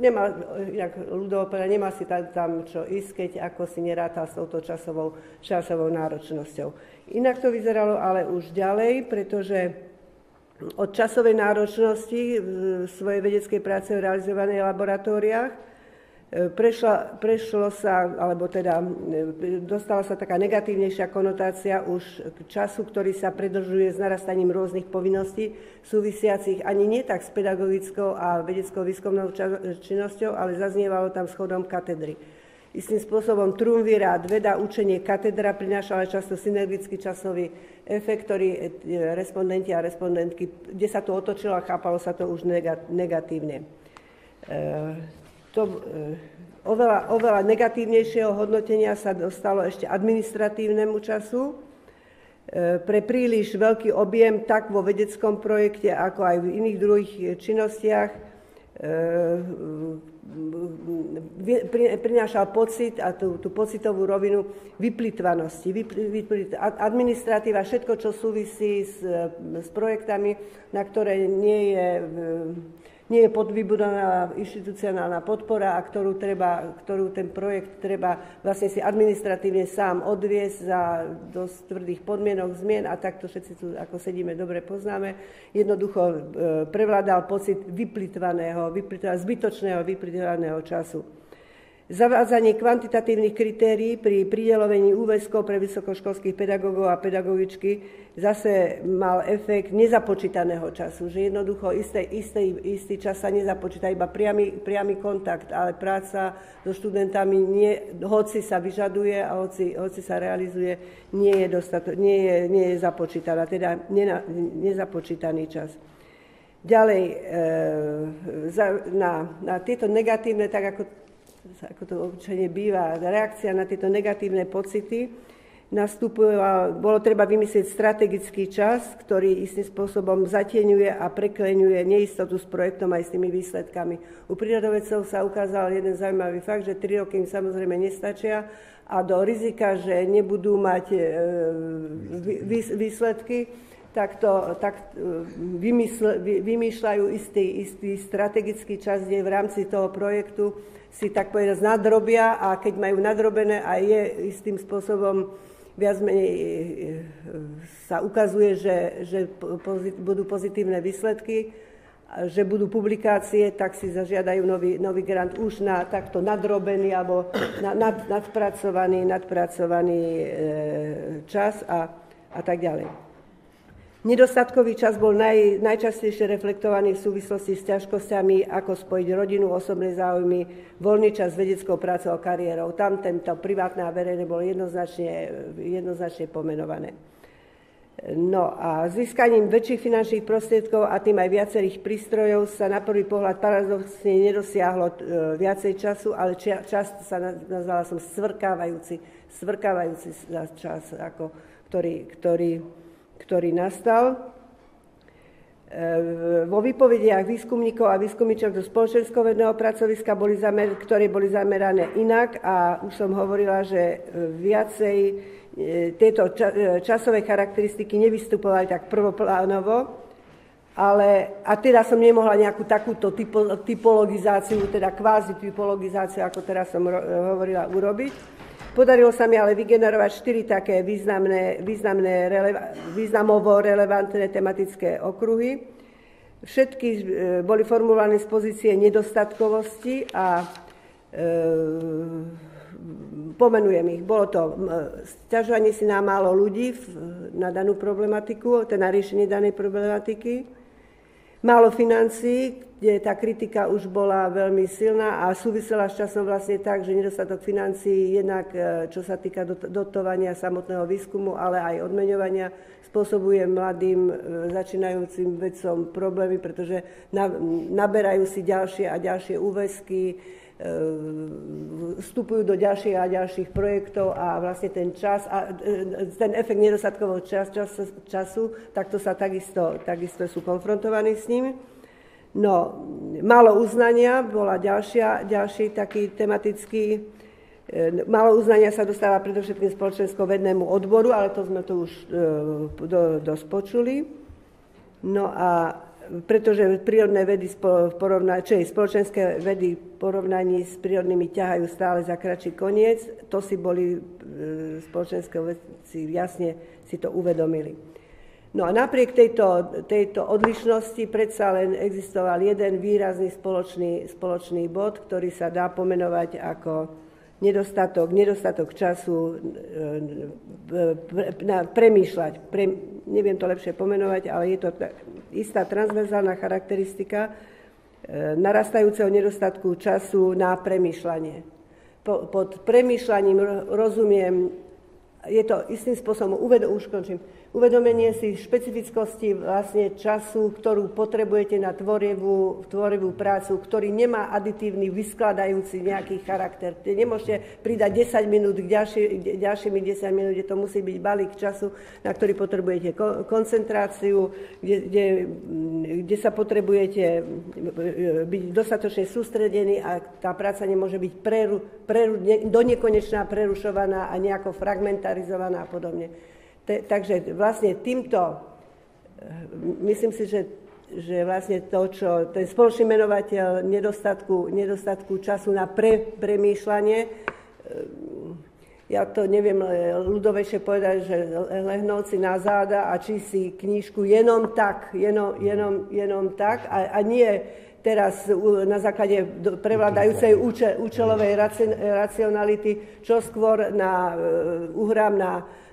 nemá, jak ľudovo povedať, nemá si tam, tam čo ísť, keď ako si nerátal s touto časovou, časovou náročnosťou. Inak to vyzeralo ale už ďalej, pretože od časovej náročnosti v svojej vedeckej práce v realizovaných laboratóriách Prešla, prešlo sa, alebo teda e, dostala sa taká negatívnejšia konotácia už k času, ktorý sa predlžuje s narastaním rôznych povinností, súvisiacich ani nie tak s pedagogickou a vedeckou výskumnou činnosťou, ale zaznievalo tam schodom katedry. Istým spôsobom trumvirát, veda, učenie, katedra prináša ale často synergický časový efekt, ktorý e, respondenti a respondentky, kde sa to otočilo a chápalo sa to už negatívne. To, e, oveľa, oveľa negatívnejšieho hodnotenia sa dostalo ešte administratívnemu času. E, pre príliš veľký objem tak vo vedeckom projekte, ako aj v iných druhých činnostiach e, prinášal pocit a tú, tú pocitovú rovinu vyplitvanosti. Administratíva, všetko, čo súvisí s, s projektami, na ktoré nie je nie je podvybudovaná inštitucionálna podpora a ktorú, treba, ktorú ten projekt treba vlastne si administratívne sám odviesť za dosť tvrdých podmienok zmien a takto všetci tu, ako sedíme, dobre poznáme. Jednoducho e, prevládal pocit vyplitvaného, vyplitvaného zbytočného vyplitvaného času. Zavádzanie kvantitatívnych kritérií pri pridelovaní úväzkov pre vysokoškolských pedagógov a pedagogičky zase mal efekt nezapočítaného času, že jednoducho istý, istý, istý čas sa nezapočíta, iba priamy, priamy kontakt, ale práca so študentami, nie, hoci sa vyžaduje a hoci, hoci sa realizuje, nie je, dostato, nie je, nie je započítaná, teda nena, nezapočítaný čas. Ďalej, e, na, na tieto negatívne, tak ako ako to obyčajne býva, reakcia na tieto negatívne pocity nastupoval, bolo treba vymyslieť strategický čas, ktorý istým spôsobom zatieňuje a preklenuje neistotu s projektom aj s tými výsledkami. U prírodovedcov sa ukázal jeden zaujímavý fakt, že tri roky im samozrejme nestačia a do rizika, že nebudú mať e, výsledky, tak, to, tak e, vymysl, vymýšľajú istý, istý strategický čas, kde v rámci toho projektu si tak povedať nadrobia a keď majú nadrobené a je istým spôsobom viac menej e, e, sa ukazuje, že, že pozit, budú pozitívne výsledky, že budú publikácie, tak si zažiadajú nový, nový grant už na takto nadrobený alebo na, nad, nadpracovaný, nadpracovaný e, čas a, a tak ďalej. Nedostatkový čas bol naj, najčastejšie reflektovaný v súvislosti s ťažkosťami, ako spojiť rodinu, osobné záujmy, voľný čas s vedeckou prácou a kariérou. Tam tento privátne a verejné bolo jednoznačne, jednoznačne pomenované. No a získaním väčších finančných prostriedkov a tým aj viacerých prístrojov sa na prvý pohľad paradoxne nedosiahlo e, viacej času, ale čas sa nazvala som svrkávajúci, svrkávajúci čas, ako, ktorý, ktorý ktorý nastal. E, vo výpovediach výskumníkov a výskumníčok do spoločenskovedného pracoviska, boli zamer, ktoré boli zamerané inak a už som hovorila, že viacej e, tieto časové charakteristiky nevystupovali tak prvoplánovo, ale, a teda som nemohla nejakú takúto typo, typologizáciu, teda kvázi typologizáciu, ako teraz som hovorila, urobiť. Podarilo sa mi ale vygenerovať štyri také významné, významné releva, významovo relevantné tematické okruhy. Všetky e, boli formulované z pozície nedostatkovosti a e, pomenujem ich. Bolo to stiažovanie si na málo ľudí na danú problematiku, teda na riešenie danej problematiky, málo financií, kde tá kritika už bola veľmi silná a súvisela s časom vlastne tak, že nedostatok financií jednak e, čo sa týka dotovania samotného výskumu, ale aj odmeňovania spôsobuje mladým e, začínajúcim vedcom problémy, pretože naberajú si ďalšie a ďalšie úväzky, e, vstupujú do ďalších a ďalších projektov a vlastne ten čas, a ten efekt nedostatkového čas, čas, času, takto sa takisto, takisto sú konfrontovaní s ním. No, málo uznania bola ďalšia, ďalší taký tematický, e, málo uznania sa dostáva predovšetkým spoločensko-vednému odboru, ale to sme tu už e, do, dosť počuli. No a pretože prírodné vedy, porovna, čo je spoločenské vedy v porovnaní s prírodnými ťahajú stále za kratší koniec, to si boli e, spoločenské vedci jasne si to uvedomili. No a napriek tejto, tejto odlišnosti predsa len existoval jeden výrazný spoločný, spoločný bod, ktorý sa dá pomenovať ako nedostatok, nedostatok času e, na premýšľať. Pre, neviem to lepšie pomenovať, ale je to istá transverzálna charakteristika e, narastajúceho nedostatku času na premýšľanie. Pod premýšľaním rozumiem, je to istým spôsobom, uvedom, už končím, uvedomenie si špecifickosti vlastne času, ktorú potrebujete na tvorivú, tvorivú prácu, ktorý nemá aditívny, vyskladajúci nejaký charakter. Nemôžete pridať 10 minút k ďalší, ďalšími 10 minút, kde to musí byť balík času, na ktorý potrebujete koncentráciu, kde, kde, kde sa potrebujete e, byť dostatočne sústredení a tá práca nemôže byť preru, preru, do nekonečná prerušovaná a nejako fragmentarizovaná a podobne. Te, takže vlastne týmto, eh, myslím si, že, že vlastne to, čo ten spoločný menovateľ nedostatku, nedostatku času na pre, premýšľanie, eh, ja to neviem ľudovejšie povedať, že lehnúci na záda a či si knížku jenom tak, jenom, jenom, jenom tak a, a nie teraz na základe prevládajúcej účelovej racionality, čo skôr na, eh, uhrám na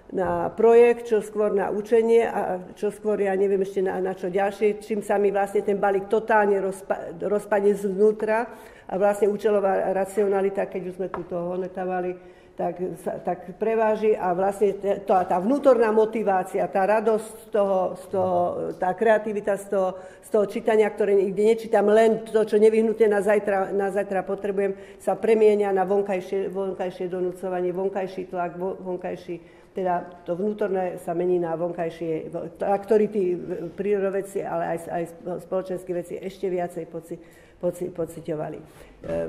na projekt, čo skôr na učenie a čo skôr, ja neviem ešte na, na čo ďalšie, čím sa mi vlastne ten balík totálne rozpa, rozpadne zvnútra a vlastne účelová racionalita, keď už sme tu toho honetávali, tak, tak preváži a vlastne to, tá vnútorná motivácia, tá radosť z toho, z toho tá kreativita z toho, z toho čítania, ktoré kde nečítam len to, čo nevyhnutne na zajtra, na zajtra potrebujem, sa premienia na vonkajšie, vonkajšie donúcovanie, vonkajší tlak, vonkajší teda to vnútorné sa mení na vonkajšie, ktorý tí prírodoveci, ale aj, aj spoločenské veci ešte viacej poci, poci, pociťovali. E,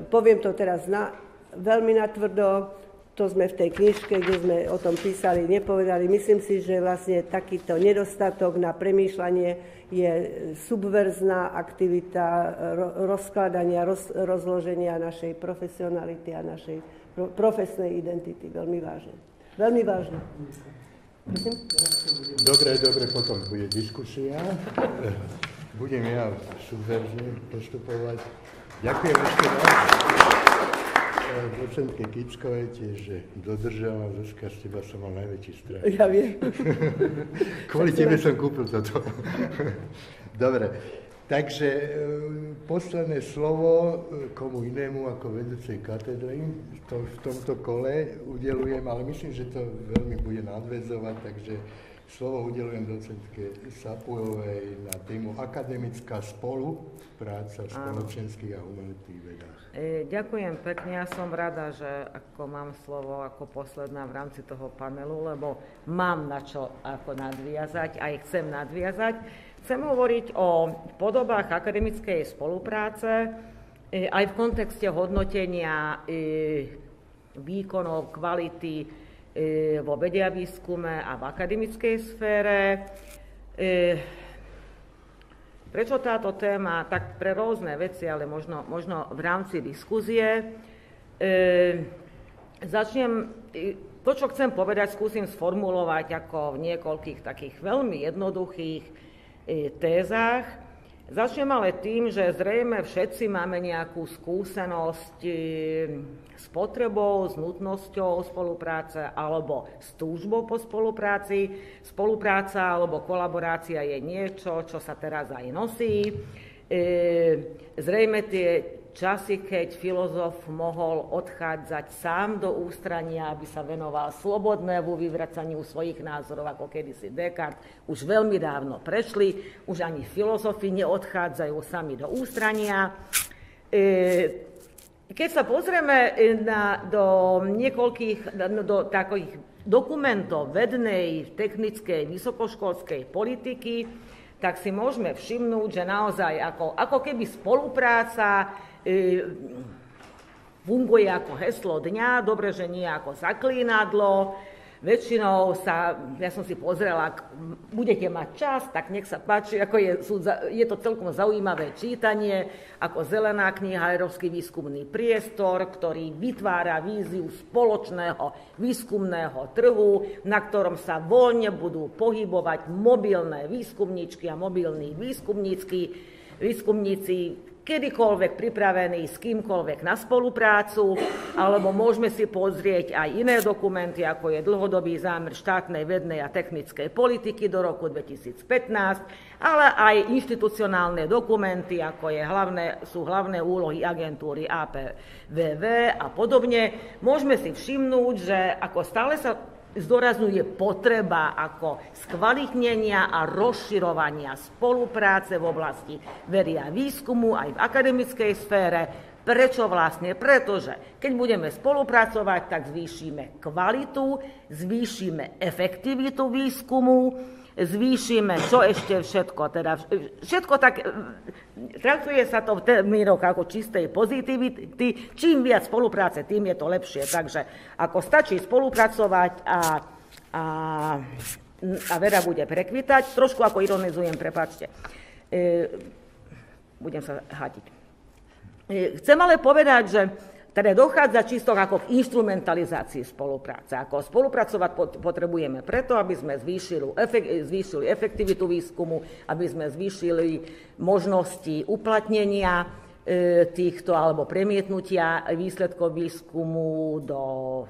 poviem to teraz na, veľmi natvrdo, to sme v tej knižke, kde sme o tom písali, nepovedali. Myslím si, že vlastne takýto nedostatok na premýšľanie je subverzná aktivita rozkladania, roz, rozloženia našej profesionality a našej profesnej identity. Veľmi vážne. Veľmi vážne. Dobre, dobre, potom bude diskusia. Budem ja subverzne postupovať. Ďakujem ešte raz docentke Kickovej tiež, že dodržala, Zuzka, z teba som mal najväčší strach. Ja viem. Kvôli tebe som kúpil toto. Dobre, takže e, posledné slovo e, komu inému ako vedúcej katedry to v tomto kole udelujem, ale myslím, že to veľmi bude nadvezovať, takže Slovo udelujem docentke Sapujovej na tému akademická spolupráca v spoločenských a humanitných vedách. E, ďakujem pekne, ja som rada, že ako mám slovo ako posledná v rámci toho panelu, lebo mám na čo ako nadviazať, aj chcem nadviazať. Chcem hovoriť o podobách akademickej spolupráce, e, aj v kontexte hodnotenia e, výkonov, kvality, E, vo vedia výskume a v akademickej sfére. E, prečo táto téma? Tak pre rôzne veci, ale možno, možno v rámci diskuzie. E, začnem, to, čo chcem povedať, skúsim sformulovať ako v niekoľkých takých veľmi jednoduchých tézach. Začnem ale tým, že zrejme všetci máme nejakú skúsenosť e, s potrebou, s nutnosťou spolupráce alebo s túžbou po spolupráci. Spolupráca alebo kolaborácia je niečo, čo sa teraz aj nosí. E, zrejme tie časy, keď filozof mohol odchádzať sám do ústrania, aby sa venoval slobodnému vyvracaniu svojich názorov, ako kedysi Descartes, už veľmi dávno prešli, už ani filozofi neodchádzajú sami do ústrania. E, keď sa pozrieme na, do niekoľkých do takých dokumentov vednej, technickej, vysokoškolskej politiky, tak si môžeme všimnúť, že naozaj ako, ako keby spolupráca E, funguje ako heslo dňa, dobre, že nie ako zaklínadlo. Väčšinou sa, ja som si pozrela, ak budete mať čas, tak nech sa páči, ako je, sú, je to celkom zaujímavé čítanie, ako Zelená kniha, Európsky výskumný priestor, ktorý vytvára víziu spoločného výskumného trhu, na ktorom sa voľne budú pohybovať mobilné výskumníčky a mobilní výskumníci, výskumníci kedykoľvek pripravení s kýmkoľvek na spoluprácu, alebo môžeme si pozrieť aj iné dokumenty, ako je dlhodobý zámer štátnej vednej a technickej politiky do roku 2015, ale aj inštitucionálne dokumenty, ako je hlavné, sú hlavné úlohy agentúry APVV a podobne. Môžeme si všimnúť, že ako stále sa zdôrazňuje potreba ako skvalitnenia a rozširovania spolupráce v oblasti vedy a výskumu aj v akademickej sfére. Prečo vlastne? Pretože keď budeme spolupracovať, tak zvýšime kvalitu, zvýšime efektivitu výskumu, zvýšime, čo ešte všetko. Teda všetko tak, traktuje sa to v termínoch ako čistej pozitivity. Čím viac spolupráce, tým je to lepšie. Takže ako stačí spolupracovať a, a, a veda bude prekvitať. Trošku ako ironizujem, prepačte. E, budem sa hadiť. E, chcem ale povedať, že teda dochádza čisto ako k instrumentalizácii spolupráce. Ako spolupracovať potrebujeme preto, aby sme zvýšili, efek, zvýšili efektivitu výskumu, aby sme zvýšili možnosti uplatnenia e, týchto alebo premietnutia výsledkov výskumu do,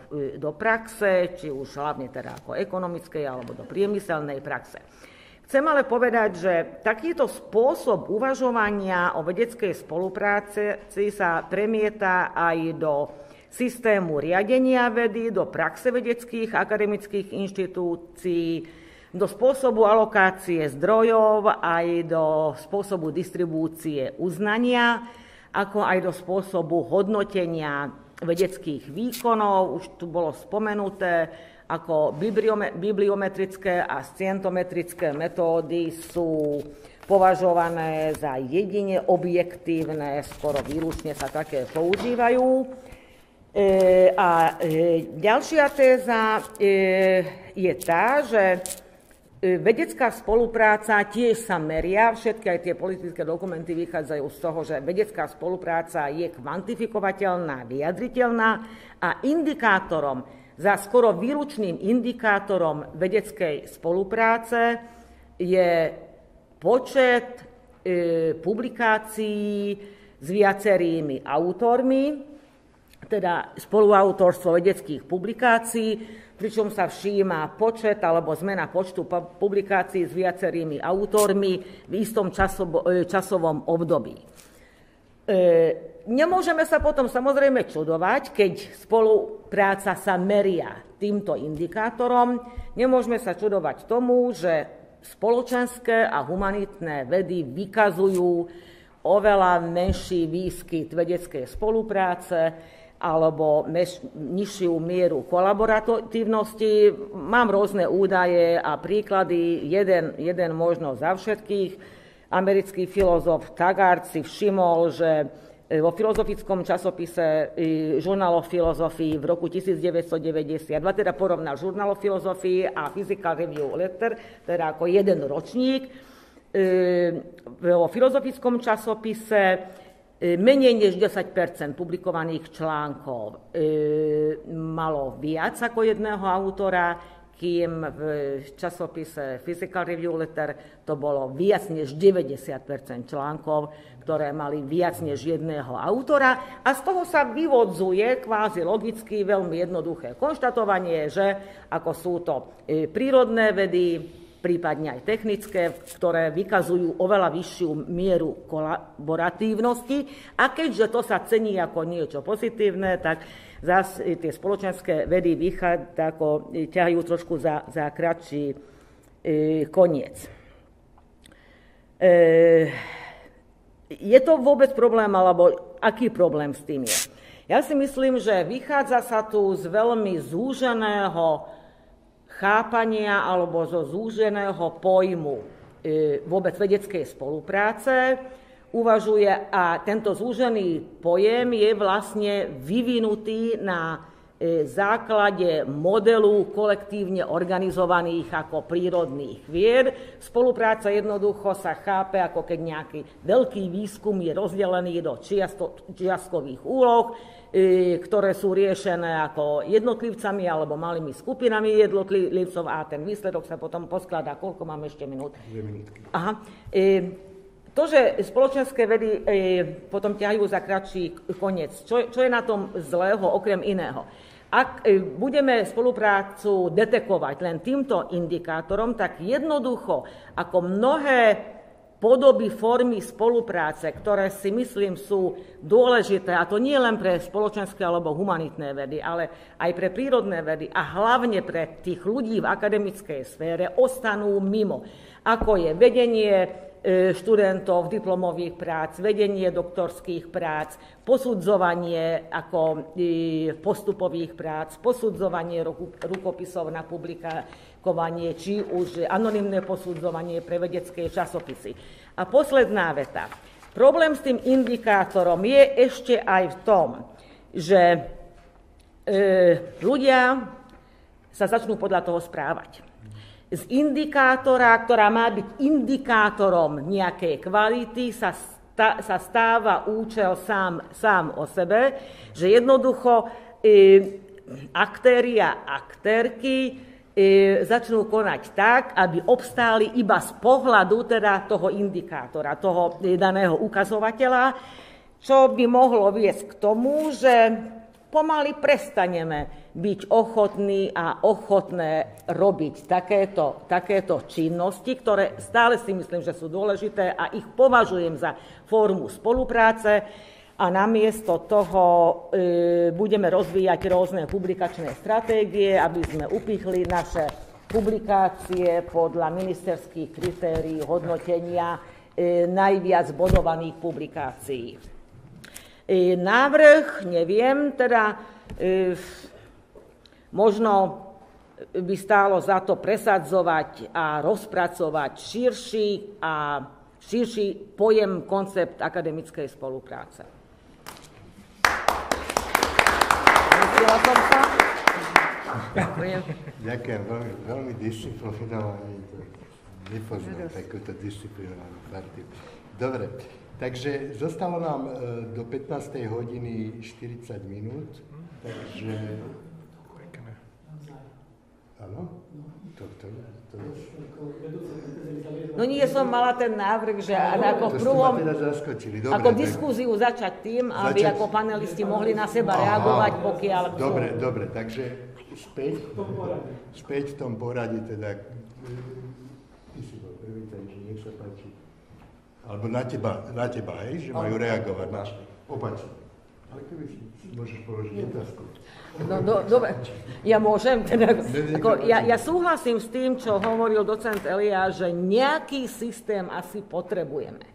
e, do praxe, či už hlavne teda ako ekonomickej alebo do priemyselnej praxe. Chcem ale povedať, že takýto spôsob uvažovania o vedeckej spolupráci sa premieta aj do systému riadenia vedy, do praxe vedeckých akademických inštitúcií, do spôsobu alokácie zdrojov, aj do spôsobu distribúcie uznania, ako aj do spôsobu hodnotenia vedeckých výkonov. Už tu bolo spomenuté, ako bibliometrické a scientometrické metódy sú považované za jedine objektívne, skoro výlučne sa také používajú. E, a e, ďalšia téza e, je tá, že vedecká spolupráca tiež sa meria, všetky aj tie politické dokumenty vychádzajú z toho, že vedecká spolupráca je kvantifikovateľná, vyjadriteľná a indikátorom, za skoro výlučným indikátorom vedeckej spolupráce je počet publikácií s viacerými autormi, teda spoluautorstvo vedeckých publikácií, pričom sa všíma počet alebo zmena počtu publikácií s viacerými autormi v istom e, časovom období. Nemôžeme sa potom samozrejme čudovať, keď spolupráca sa meria týmto indikátorom. Nemôžeme sa čudovať tomu, že spoločenské a humanitné vedy vykazujú oveľa menší výskyt vedeckej spolupráce, alebo nižšiu mieru kolaboratívnosti. Mám rôzne údaje a príklady, jeden, jeden možno za všetkých. Americký filozof Taggart si všimol, že vo filozofickom časopise Journal of Philosophy v roku 1992, teda porovnal of Philosophy a Physical Review Letter, teda ako jeden ročník. E, vo filozofickom časopise E, menej než 10% publikovaných článkov e, malo viac ako jedného autora, kým v časopise Physical Review Letter to bolo viac než 90% článkov, ktoré mali viac než jedného autora. A z toho sa vyvodzuje kvázi logicky veľmi jednoduché konštatovanie, že ako sú to e, prírodné vedy, prípadne aj technické, ktoré vykazujú oveľa vyššiu mieru kolaboratívnosti. A keďže to sa cení ako niečo pozitívne, tak zase tie spoločenské vedy vychádza, ako ťahajú trošku za, za kratší e, koniec. E, je to vôbec problém, alebo aký problém s tým je? Ja si myslím, že vychádza sa tu z veľmi zúženého chápania alebo zo zúženého pojmu e, vôbec vedeckej spolupráce uvažuje a tento zúžený pojem je vlastne vyvinutý na základe modelu kolektívne organizovaných ako prírodných vied. Spolupráca jednoducho sa chápe ako keď nejaký veľký výskum je rozdelený do čiastkových úloh, E, ktoré sú riešené ako jednotlivcami alebo malými skupinami jednotlivcov a ten výsledok sa potom poskladá. Koľko máme ešte minút? Dve minútky. Aha. E, to, že spoločenské vedy e, potom ťahajú za kratší koniec, čo, čo je na tom zlého okrem iného? Ak e, budeme spoluprácu detekovať len týmto indikátorom, tak jednoducho, ako mnohé podoby, formy spolupráce, ktoré si myslím sú dôležité, a to nie len pre spoločenské alebo humanitné vedy, ale aj pre prírodné vedy a hlavne pre tých ľudí v akademickej sfére, ostanú mimo. Ako je vedenie študentov diplomových prác, vedenie doktorských prác, posudzovanie ako e, postupových prác, posudzovanie rukopisov na publika, kovanie, či už anonimné posudzovanie pre vedecké časopisy. A posledná veta. Problém s tým indikátorom je ešte aj v tom, že e, ľudia sa začnú podľa toho správať. Z indikátora, ktorá má byť indikátorom nejakej kvality, sa, sta, sa stáva účel sám, sám o sebe, že jednoducho e, aktéri a aktérky E, začnú konať tak, aby obstáli iba z pohľadu teda toho indikátora, toho daného ukazovateľa, čo by mohlo viesť k tomu, že pomaly prestaneme byť ochotní a ochotné robiť takéto, takéto činnosti, ktoré stále si myslím, že sú dôležité a ich považujem za formu spolupráce a namiesto toho e, budeme rozvíjať rôzne publikačné stratégie, aby sme upichli naše publikácie podľa ministerských kritérií hodnotenia e, najviac bodovaných publikácií. Návrh, neviem, teda e, možno by stálo za to presadzovať a rozpracovať širší a širší pojem, koncept akademickej spolupráce. Som sa. Ďakujem. Ďakujem, veľmi, veľmi disciplinovaný. Nepoznám takúto disciplinovanú partiu. Dobre, takže zostalo nám e, do 15. hodiny 40 minút, takže... Áno? To, to, to, No nie som mala ten návrh, že ako v prvom, Dobre, ako diskúziu začať tým, aby začať... ako panelisti mohli na seba Aha, reagovať, pokiaľ. Dobre, dobre, takže späť, späť v tom poradí teda. Ty si bol prvý, takže nech sa páči. Alebo na teba, na teba, hej, že majú reagovať na opačne. Ale keby si môžeš položiť otázku. No, do, dobre, ja môžem, teda, ako, ja, ja súhlasím s tým, čo hovoril docent Elia, že nejaký systém asi potrebujeme.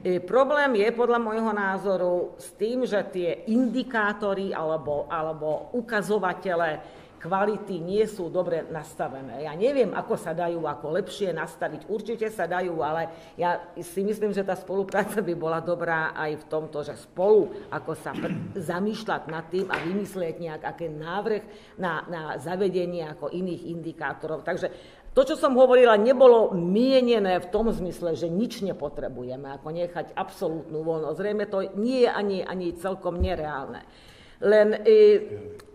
E, problém je podľa môjho názoru s tým, že tie indikátory alebo, alebo ukazovatele kvality nie sú dobre nastavené. Ja neviem, ako sa dajú ako lepšie nastaviť. Určite sa dajú, ale ja si myslím, že tá spolupráca by bola dobrá aj v tomto, že spolu ako sa pr- zamýšľať nad tým a vymyslieť nejak návrh na, na zavedenie ako iných indikátorov. Takže to, čo som hovorila, nebolo mienené v tom zmysle, že nič nepotrebujeme, ako nechať absolútnu voľnosť. Zrejme to nie je ani, ani celkom nereálne. Len e,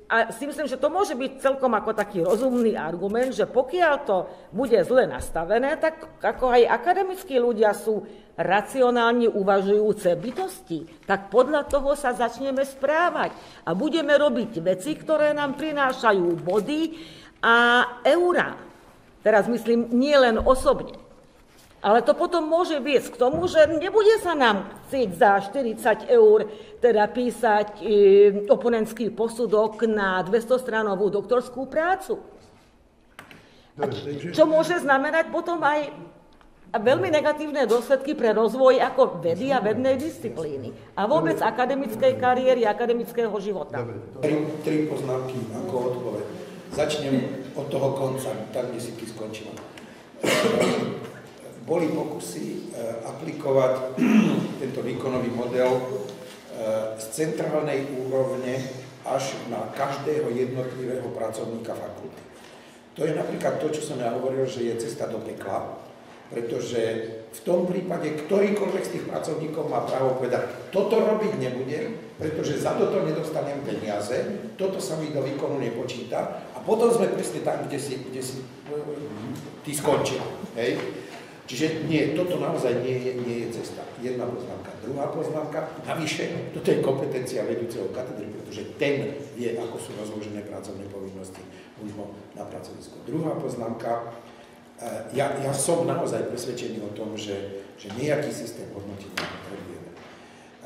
a si myslím, že to môže byť celkom ako taký rozumný argument, že pokiaľ to bude zle nastavené, tak ako aj akademickí ľudia sú racionálne uvažujúce bytosti, tak podľa toho sa začneme správať a budeme robiť veci, ktoré nám prinášajú body a eurá. Teraz myslím nie len osobne. Ale to potom môže viesť k tomu, že nebude sa nám chcieť za 40 eur teda písať e, oponentský posudok na 200-stranovú doktorskú prácu. A čo môže znamenať potom aj veľmi negatívne dôsledky pre rozvoj ako vedy a vednej disciplíny. A vôbec akademickej kariéry, akademického života. Tri, tri poznámky ako odpoveď. Začnem od toho konca, tam, kde si ty skončila boli pokusy e, aplikovať tento výkonový model e, z centrálnej úrovne až na každého jednotlivého pracovníka fakulty. To je napríklad to, čo som ja hovoril, že je cesta do pekla, pretože v tom prípade ktorýkoľvek z tých pracovníkov má právo povedať, toto robiť nebudem, pretože za toto nedostanem peniaze, toto sa mi do výkonu nepočíta a potom sme presne tam, kde si, kde si e, ty skončil. Hej? Čiže nie, toto naozaj nie je, nie je cesta. Jedna poznámka. Druhá poznámka, navyše, toto je kompetencia vedúceho katedry, pretože ten vie, ako sú rozložené pracovné povinnosti možno na pracovisku. Druhá poznámka, eh, ja, ja som naozaj presvedčený o tom, že, že nejaký systém hodnotenia potrebujeme.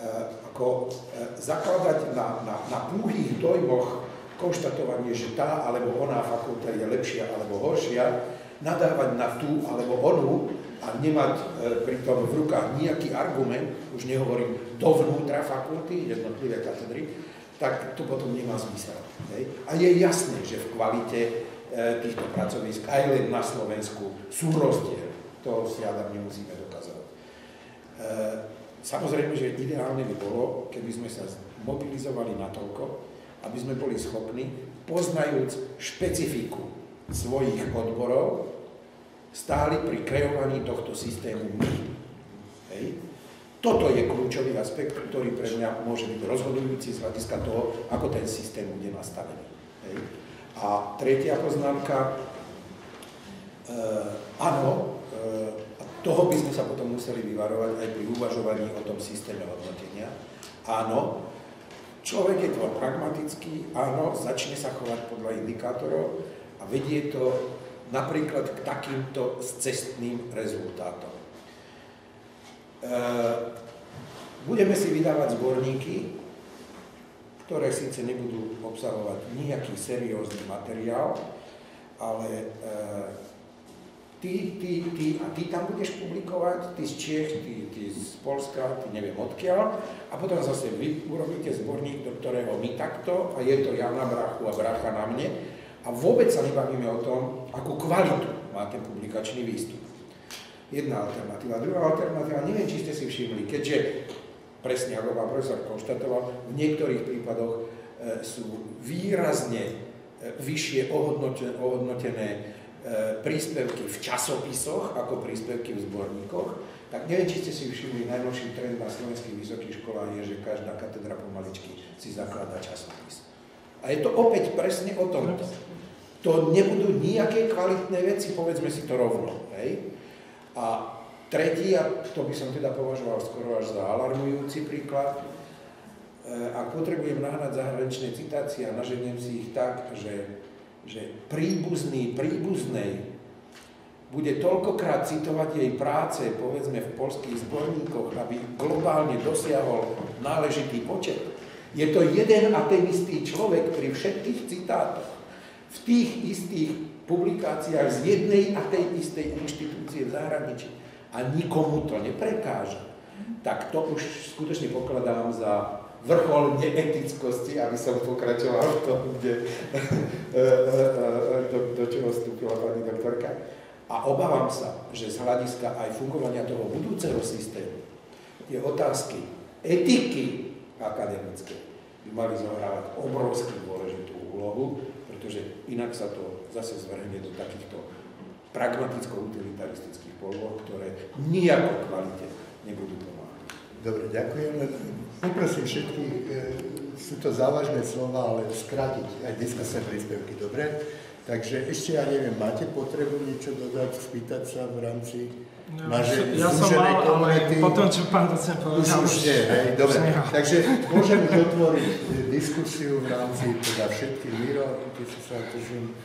E, ako e, zakladať na, na, na púhých dojmoch konštatovanie, že tá alebo oná fakulta je lepšia alebo horšia, nadávať na tú alebo onú, a nemať e, pritom v rukách nejaký argument, už nehovorím dovnútra fakulty, jednotlivé katedry, tak to potom nemá zmysel. Hej? A je jasné, že v kvalite e, týchto pracovisk aj len na Slovensku sú rozdiel. To si ja nemusíme dokazovať. E, samozrejme, že ideálne by bolo, keby sme sa mobilizovali natoľko, aby sme boli schopní, poznajúc špecifiku svojich odborov, stáli pri kreovaní tohto systému my. Hej. Toto je kľúčový aspekt, ktorý pre mňa môže byť rozhodujúci z hľadiska toho, ako ten systém bude nastavený. Hej. A tretia poznámka, e, áno, e, toho by sme sa potom museli vyvarovať aj pri uvažovaní o tom systéme hodnotenia. Áno, človek je tvor pragmatický, áno, začne sa chovať podľa indikátorov a vedie to napríklad k takýmto cestným rezultátom. E, budeme si vydávať zborníky, ktoré síce nebudú obsahovať nejaký seriózny materiál, ale e, ty, ty, ty a ty tam budeš publikovať, ty z Čech, ty, ty z Polska, ty neviem odkiaľ, a potom zase vy urobíte zborník, do ktorého my takto, a je to ja na brachu a bracha na mne, a vôbec sa nebavíme o tom, akú kvalitu má ten publikačný výstup. Jedna alternatíva. Druhá alternatíva, neviem, či ste si všimli, keďže presne ako pán profesor konštatoval, v niektorých prípadoch e, sú výrazne e, vyššie ohodnotené, ohodnotené príspevky v časopisoch ako príspevky v zborníkoch, tak neviem, či ste si všimli, najnovší trend na slovenských vysokých školách je, že každá katedra pomaličky si zakladá časopis. A je to opäť presne o tomto. To nebudú nejaké kvalitné veci, povedzme si to rovno. Hej? A tretí, a to by som teda považoval skoro až za alarmujúci príklad, e, ak potrebujem nahnať zahraničné citácie a naženiem si ich tak, že, že príbuzný príbuznej bude toľkokrát citovať jej práce, povedzme v polských zborníkoch, aby globálne dosiahol náležitý počet. Je to jeden a ten istý človek pri všetkých citátoch v tých istých publikáciách z jednej a tej istej inštitúcie v zahraničí a nikomu to neprekáža, tak to už skutočne pokladám za vrchol neetickosti, aby som pokračoval v tom, kde, do, do čoho vstúpila pani doktorka. A obávam sa, že z hľadiska aj fungovania toho budúceho systému tie otázky etiky akademické by mali zohrávať obrovskú dôležitú úlohu, pretože inak sa to zase zvrhne do takýchto pragmaticko-utilitaristických poloh, ktoré nijako kvalite nebudú pomáhať. Dobre, ďakujem. Poprosím všetkých, e, sú to závažné slova, ale skrátiť aj diskusné príspevky, dobre? Takže ešte ja neviem, máte potrebu niečo dodať, spýtať sa v rámci No, Máže ja som mal, komunity, ale potom, čo pán docent povedal... Už, už nie, hej, dobre. Takže môžem už otvoriť diskusiu v rámci teda všetkých Miro, ty si sa držím.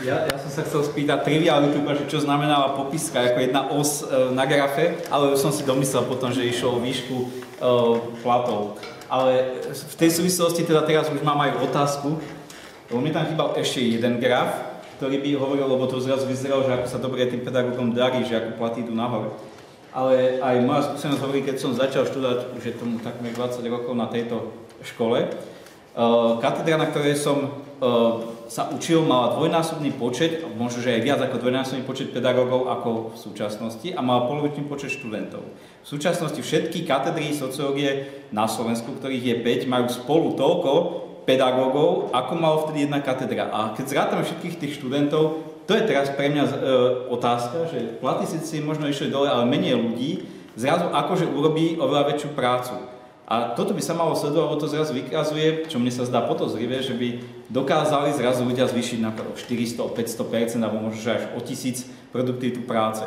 Ja, ja som sa chcel spýtať trivialitu, že čo znamenala popiska ako jedna os e, na grafe, ale už som si domyslel potom, že išlo o výšku e, platov. Ale v tej súvislosti teda teraz už mám aj otázku, lebo mi tam chýbal ešte jeden graf, ktorý by hovoril, lebo to zrazu vyzeralo, že ako sa dobre tým pedagógom darí, že ako platí idú nahor. Ale aj moja skúsenosť hovorí, keď som začal študovať, už je tomu takmer 20 rokov na tejto škole, uh, katedra, na ktorej som uh, sa učil, mala dvojnásobný počet, možno, že aj viac ako dvojnásobný počet pedagógov ako v súčasnosti a mala polovičný počet študentov. V súčasnosti všetky katedry sociológie na Slovensku, ktorých je 5, majú spolu toľko pedagógov, ako malo vtedy jedna katedra. A keď zrátame všetkých tých študentov, to je teraz pre mňa e, otázka, že platy si možno išli dole, ale menej ľudí zrazu akože urobí oveľa väčšiu prácu. A toto by sa malo sledovať, lebo to zrazu vykazuje, čo mne sa zdá potozrivé, že by dokázali zrazu ľudia zvýšiť na 400-500%, alebo možno až o tisíc produktivitu práce.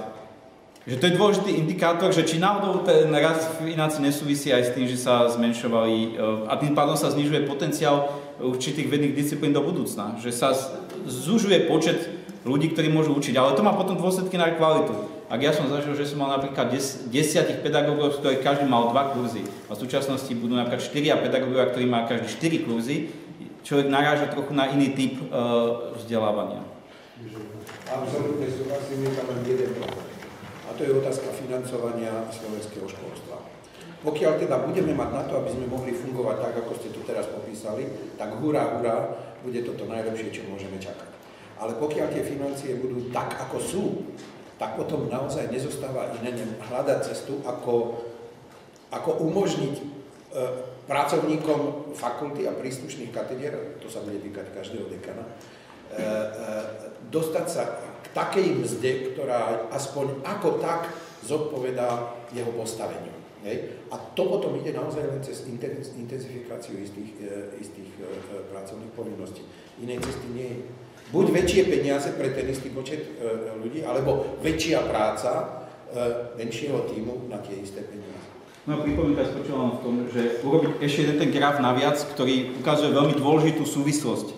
Že to je dôležitý indikátor, že či náhodou ten rast financí nesúvisí aj s tým, že sa zmenšovali eh, a tým pádom sa znižuje potenciál určitých vedných disciplín do budúcna. Že sa zužuje počet ľudí, ktorí môžu učiť, ale to má potom dôsledky na kvalitu. Ak ja som zažil, že som mal napríklad des, desiatich pedagógov, z každý mal dva kurzy, a v súčasnosti budú napríklad štyria pedagógovia, ktorí má každý štyri kurzy, človek naráža trochu na iný typ uh, vzdelávania. Absolutne súhlasím, je tam len jeden problém to je otázka financovania slovenského školstva. Pokiaľ teda budeme mať na to, aby sme mohli fungovať tak, ako ste tu teraz popísali, tak hurá, hurá, bude toto najlepšie, čo môžeme čakať. Ale pokiaľ tie financie budú tak, ako sú, tak potom naozaj nezostáva iné hľadať cestu, ako, ako umožniť e, pracovníkom fakulty a príslušných katedier, to sa bude týkať každého dekana, dostať sa takej mzde, ktorá aspoň ako tak zodpovedá jeho postaveniu. Hej? A to potom ide naozaj len cez intenzifikáciu istých, e, istých e, pracovných povinností. Inej cesty nie je. Buď väčšie peniaze pre ten istý počet e, ľudí, alebo väčšia práca menšieho týmu na tie isté peniaze. No pripomienka spočívala v tom, že urobiť ešte jeden ten graf naviac, ktorý ukazuje veľmi dôležitú súvislosť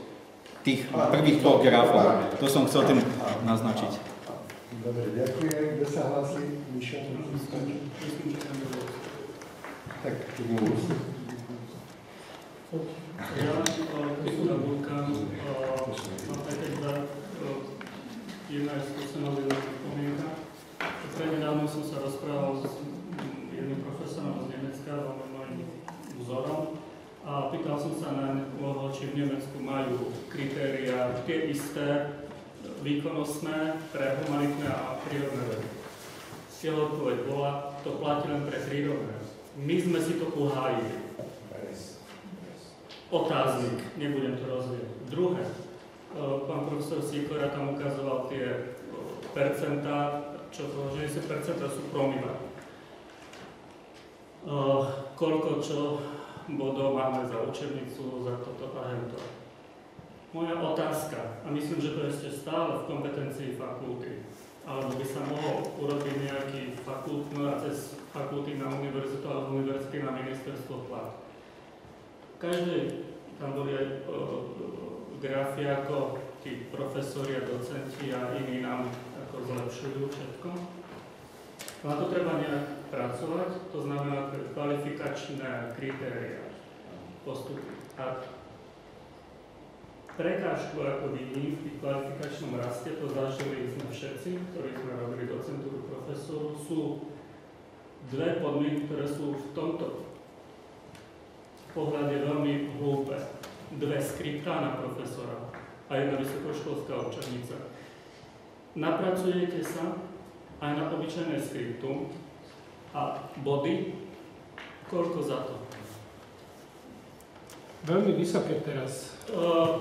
tých prvých dvoch grafov. To som chcel tým naznačiť. Dobre, ďakujem. Kto sa hlasí? Mišo? Tak, tu Ja, Petra Bulka, na PTK, jedna je skúsenosť, jedna pripomienka. Prednedávno som sa rozprával s jedným profesorom z Nemecka, veľmi mojim vzorom, a pýtal som sa na neho, či v Nemecku majú kritéria tie isté, výkonnostné pre humanitné a prírodné vedy. Jeho odpoveď bola, to platí len pre prírodné. My sme si to uhájili. Otáznik, nebudem to rozvieť. Druhé, e, pán profesor Sikora tam ukazoval tie e, percentá, čo to, že 10% sú promila. E, koľko čo bodov máme za učebnicu, za toto a hento. Moja otázka, a myslím, že to je ešte stále v kompetencii fakulty, alebo by sa mohol urobiť nejaký fakult, no cez fakulty na univerzitu alebo univerzity na ministerstvo plat. Každej, tam boli aj grafy, ako tí profesori a docenti a iní nám ako zlepšujú všetko. Na to treba nejak pracovať, to znamená kvalifikačné kritéria, postupy. A prekážku, ako vidím, v kvalifikačnom raste, to zažili sme všetci, ktorí sme robili docentúru profesoru, sú dve podmienky, ktoré sú v tomto pohľade veľmi hlúpe. Dve skriptá na profesora a jedna vysokoškolská učenica. Napracujete sa aj na obyčajné skriptu a body, koľko za to? Veľmi vysoké teraz. Uh.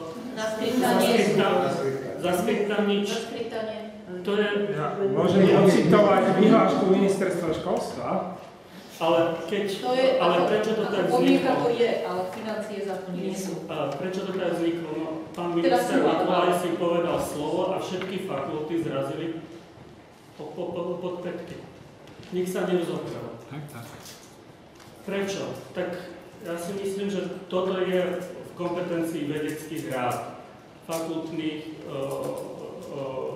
Za skripta nič. To je... Ja môžem ocitovať vyhlášku ministerstva školstva. Ale keď... To je, ale prečo to tak vzniklo? to je, ale financie za to nie sú. A prečo to tak vzniklo? No, pán minister Nikolaj si povedal slovo a všetky fakulty zrazili po, po, po, pod petky. Nik sa. Tak, tak. Prečo? Tak ja si myslím, že toto je v kompetencii vedeckých rád, fakultných, uh, uh,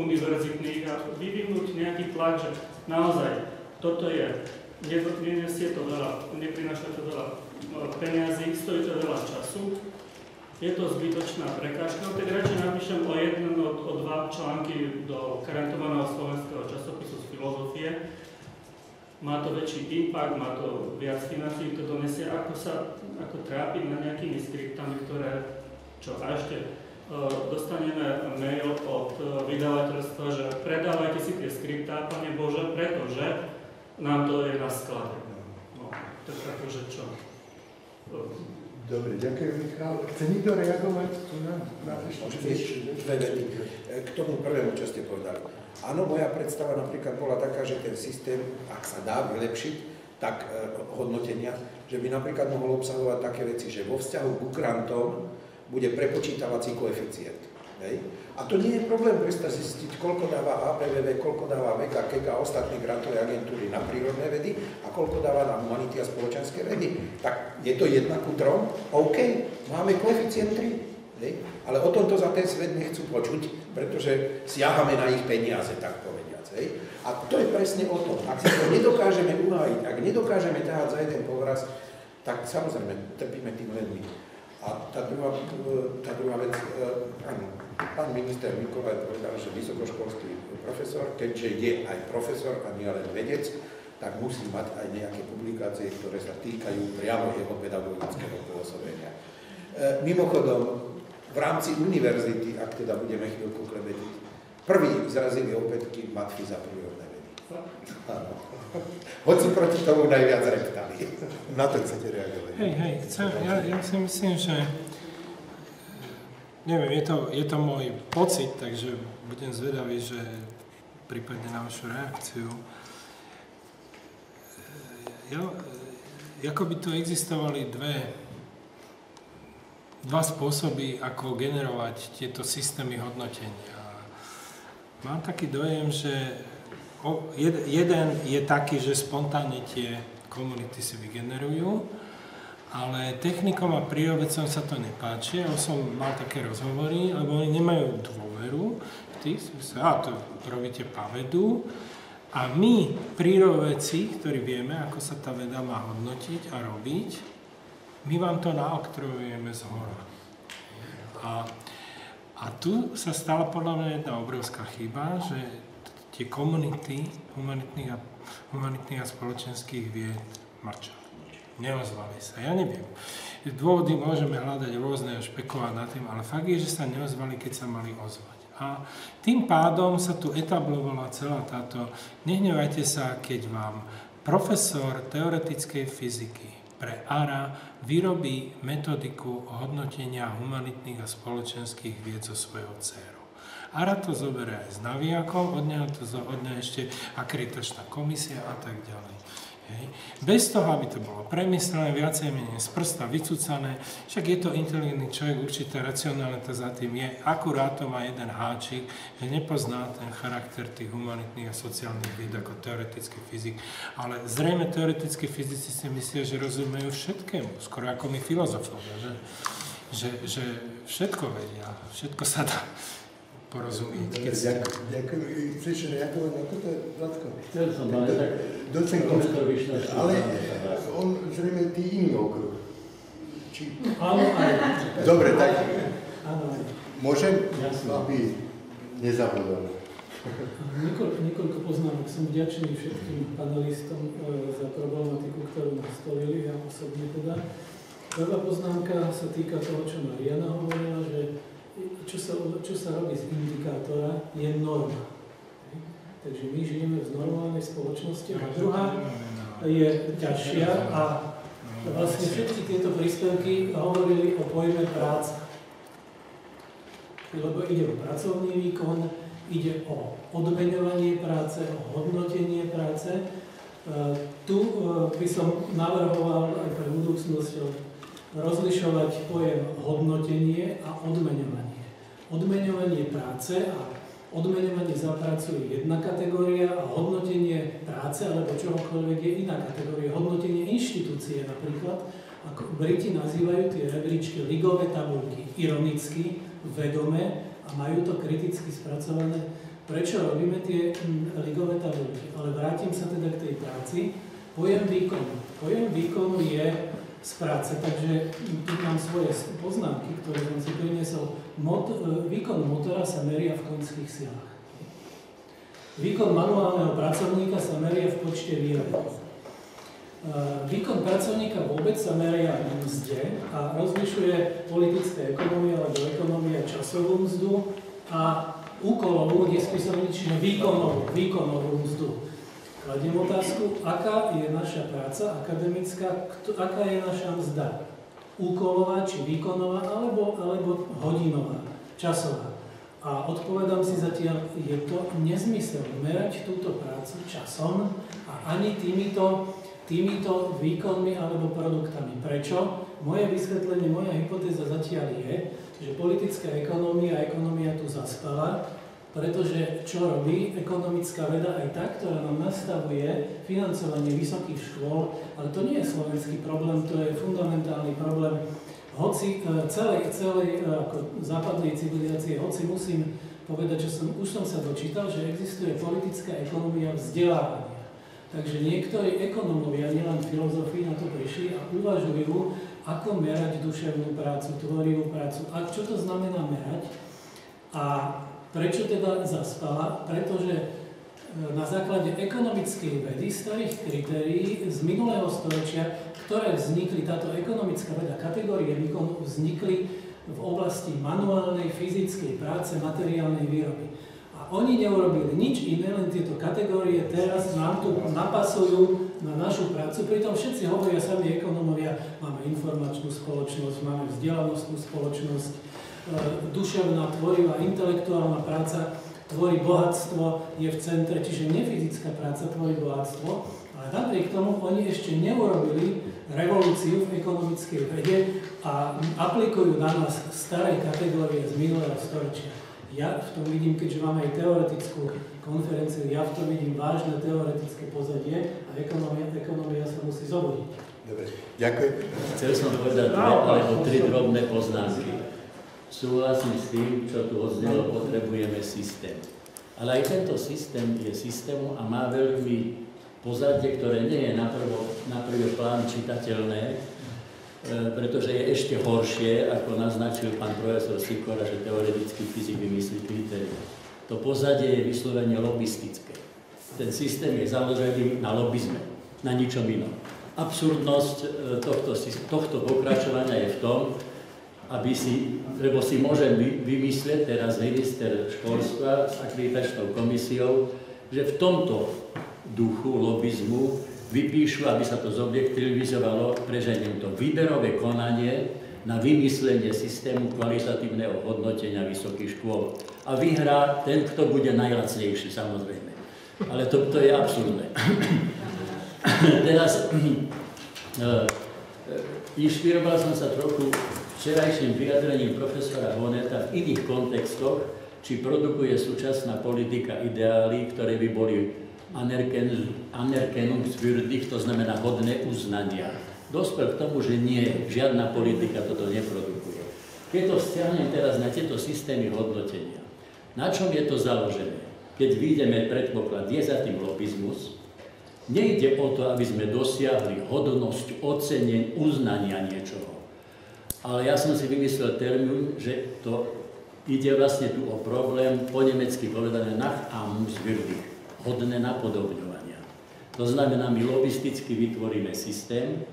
univerzitných a vyvinúť nejaký tlak, že naozaj toto je, nenesie to veľa, neprináša to veľa uh, peniazy, stojí to veľa času, je to zbytočná prekážka, tak radšej napíšem o jeden, o, o dva články do karantovaného slovenského časopisu z filozofie, má to väčší impact, má to viac financií, to donesie, ako sa ako trápiť na nejakými skriptami, ktoré, čo a ešte e, dostaneme mail od e, vydavateľstva, že predávajte si tie skriptá, Pane Bože, pretože nám to je na sklade. No, tak akože čo? E, Dobre, ďakujem Michal. Chce niekto reagovať tu na, na dve vety. K tomu prvému, čo ste povedali. Áno, moja predstava napríklad bola taká, že ten systém, ak sa dá vylepšiť, tak e, hodnotenia, že by napríklad mohol obsahovať také veci, že vo vzťahu k grantom bude prepočítavací koeficient. Hej? A to nie je problém prestať zistiť, koľko dáva APVV, koľko dáva VK, KEK a ostatné grantové agentúry na prírodné vedy a koľko dáva na humanity a spoločenské vedy. Tak je to jedna ku trom? OK, máme koeficient 3. Hej? Ale o tomto za ten svet nechcú počuť, pretože siahame na ich peniaze, tak povediac. Hej? A to je presne o tom. Ak si to nedokážeme uhájiť, ak nedokážeme ťahať za jeden povraz, tak samozrejme trpíme tým len my. A tá druhá, tá druhá vec, áno, pán minister Mikolaj povedal, že vysokoškolský profesor, keďže je aj profesor a nie len vedec, tak musí mať aj nejaké publikácie, ktoré sa týkajú priamo jeho pedagogického pôsobenia. E, mimochodom, v rámci univerzity, ak teda budeme chvíľku klebetiť, prvý zrazili opätky matfy za prírodné vedy. Áno. Hoci proti tomu najviac reptali. Na to chcete reagovať. Hej, hej, chcem, ja, ja si myslím, že neviem, je to, je to môj pocit, takže budem zvedavý, že prípadne na vašu reakciu. Ja, ako by tu existovali dve, dva spôsoby, ako generovať tieto systémy hodnotenia. Mám taký dojem, že jeden je taký, že spontánne tie komunity si vygenerujú, ale technikom a prírovedcom sa to nepáči. Ja som mal také rozhovory, lebo oni nemajú dôveru v tých, a to robíte pavedu, a my, prírodovedci, ktorí vieme, ako sa tá veda má hodnotiť a robiť, my vám to naoktrojujeme z hora. A, a tu sa stala podľa mňa jedna obrovská chyba, že tie komunity humanitných a, humanitných a spoločenských vied mrčali. Neozvali sa, ja neviem. Dôvody môžeme hľadať rôzne a špekulovať nad tým, ale fakt je, že sa neozvali, keď sa mali ozvať. A tým pádom sa tu etablovala celá táto, nehnevajte sa, keď vám profesor teoretickej fyziky pre ARA vyrobí metodiku hodnotenia humanitných a spoločenských vied zo svojho dceru. ARA to zoberie aj s navijakom, od neho to od neho ešte akreditačná komisia a tak ďalej. Hej. Bez toho, aby to bolo premyslené, viacej menej z prsta vycúcané, však je to inteligentný človek, určitá racionalita za tým je, akurát to má jeden háčik, že nepozná ten charakter tých humanitných a sociálnych vied ako teoretický fyzik, ale zrejme teoretickí fyzici si myslia, že rozumejú všetkému, skoro ako my filozofovia, že, že, že všetko vedia, všetko sa dá porozumieť. Keď ste... Ďakujem. Chceš reagovať na toto, Vládko? Chcel som, ale tak... Docent Ale on zrejme tý iný okruh. Či... Áno, aj. Dobre, tak Áno, aj. môžem, Jasné. aby nezabudol. Niekoľko, niekoľko poznámok. Som vďačný všetkým panelistom e, za problematiku, ktorú nastolili, ja osobne teda. Prvá poznámka sa týka toho, čo Mariana hovorila, že čo sa, čo sa robí z indikátora, je norma. Takže my žijeme v normálnej spoločnosti. A druhá je ťažšia a vlastne všetky tieto príspevky hovorili o pojme práca. Lebo ide o pracovný výkon, ide o odmeňovanie práce, o hodnotenie práce. E, Tu e, by som navrhoval aj pre budúcnosť rozlišovať pojem hodnotenie a odmeňovanie. Odmeňovanie práce a odmeňovanie za prácu je jedna kategória a hodnotenie práce alebo čohokoľvek je iná kategória. Hodnotenie inštitúcie napríklad, ako Briti nazývajú tie rebríčky ligové tabulky, ironicky, vedome a majú to kriticky spracované. Prečo robíme tie mm, ligové tabulky? Ale vrátim sa teda k tej práci. Pojem výkonu. Pojem výkonu je z práce, takže tu mám svoje poznámky, ktoré som si priniesol. Mot, e, výkon motora sa meria v konských silách. Výkon manuálneho pracovníka sa meria v počte výrobkov. E, Výkon pracovníka vôbec sa meria v mzde a rozlišuje politická ekonomia alebo ekonomia časovú mzdu a úkolovú, nespisovničnú, čiže výkonovú, výkonovú mzdu. Kladiem otázku, aká je naša práca akademická, aká je naša mzda? Úkolová či výkonová, alebo, alebo hodinová, časová. A odpovedám si zatiaľ, je to nezmysel merať túto prácu časom a ani týmito, týmito výkonmi alebo produktami. Prečo? Moje vysvetlenie, moja hypotéza zatiaľ je, že politická ekonómia a ekonomia tu zaspala pretože čo robí ekonomická veda aj tá, ktorá nám nastavuje financovanie vysokých škôl, ale to nie je slovenský problém, to je fundamentálny problém hoci e, celej, celej e, ako západnej civilizácie, hoci musím povedať, že som, už som sa dočítal, že existuje politická ekonomia vzdelávania. Takže niektorí ekonomovia, nielen filozofii, na to prišli a uvažujú, ako merať duševnú prácu, tvorivú prácu. A čo to znamená merať? A Prečo teda zaspala? Pretože e, na základe ekonomickej vedy, starých kritérií z minulého storočia, ktoré vznikli, táto ekonomická veda, kategórie výkonu vznikli v oblasti manuálnej, fyzickej práce, materiálnej výroby. A oni neurobili nič iné, len tieto kategórie teraz nám tu napasujú na našu prácu. Pritom všetci hovoria sami ekonomovia, máme informačnú spoločnosť, máme vzdelanostnú spoločnosť, duševná, tvorivá, intelektuálna práca tvorí bohatstvo, je v centre, čiže nefyzická práca tvorí bohatstvo, ale napriek tomu oni ešte neurobili revolúciu v ekonomickej vede a aplikujú na nás staré kategórie z minulého storočia. Ja v tom vidím, keďže máme aj teoretickú konferenciu, ja v tom vidím vážne teoretické pozadie a ekonomia, ekonomia sa musí zobudiť. Dobre, ďakujem. Chcel som povedať dve alebo tri drobné poznámky. Súhlasím s tým, čo tu odznelo, potrebujeme systém. Ale aj tento systém je systému a má veľmi pozadie, ktoré nie je na, prvo, na prvý plán čitateľné, e, pretože je ešte horšie, ako naznačil pán profesor Sikora, že teoretický fyzik vymyslí kritérium. To pozadie je vyslovene lobistické. Ten systém je založený na lobizme, na ničom inom. absurdnosť e, tohto, tohto pokračovania je v tom, aby si, lebo si môže vymyslieť teraz minister školstva s akreditačnou komisiou, že v tomto duchu lobizmu vypíšu, aby sa to zobjektivizovalo, preženiem to výberové konanie na vymyslenie systému kvalitatívneho hodnotenia vysokých škôl. A vyhrá ten, kto bude najlacnejší, samozrejme. Ale to, to je absurdné. Teraz uh, inšpiroval som sa trochu včerajším vyjadrením profesora Honeta v iných kontextoch, či produkuje súčasná politika ideály, ktoré by boli anerkennungswürdig, to znamená hodné uznania. Dospel k tomu, že nie, žiadna politika toto neprodukuje. Keď to vzťahnem teraz na tieto systémy hodnotenia, na čom je to založené? Keď vidíme predpoklad, je za tým lobizmus, nejde o to, aby sme dosiahli hodnosť, ocenenie, uznania niečoho ale ja som si vymyslel termín, že to ide vlastne tu o problém, po nemecky povedané nach Amtswürdig, hodné napodobňovania. To znamená, my lobisticky vytvoríme systém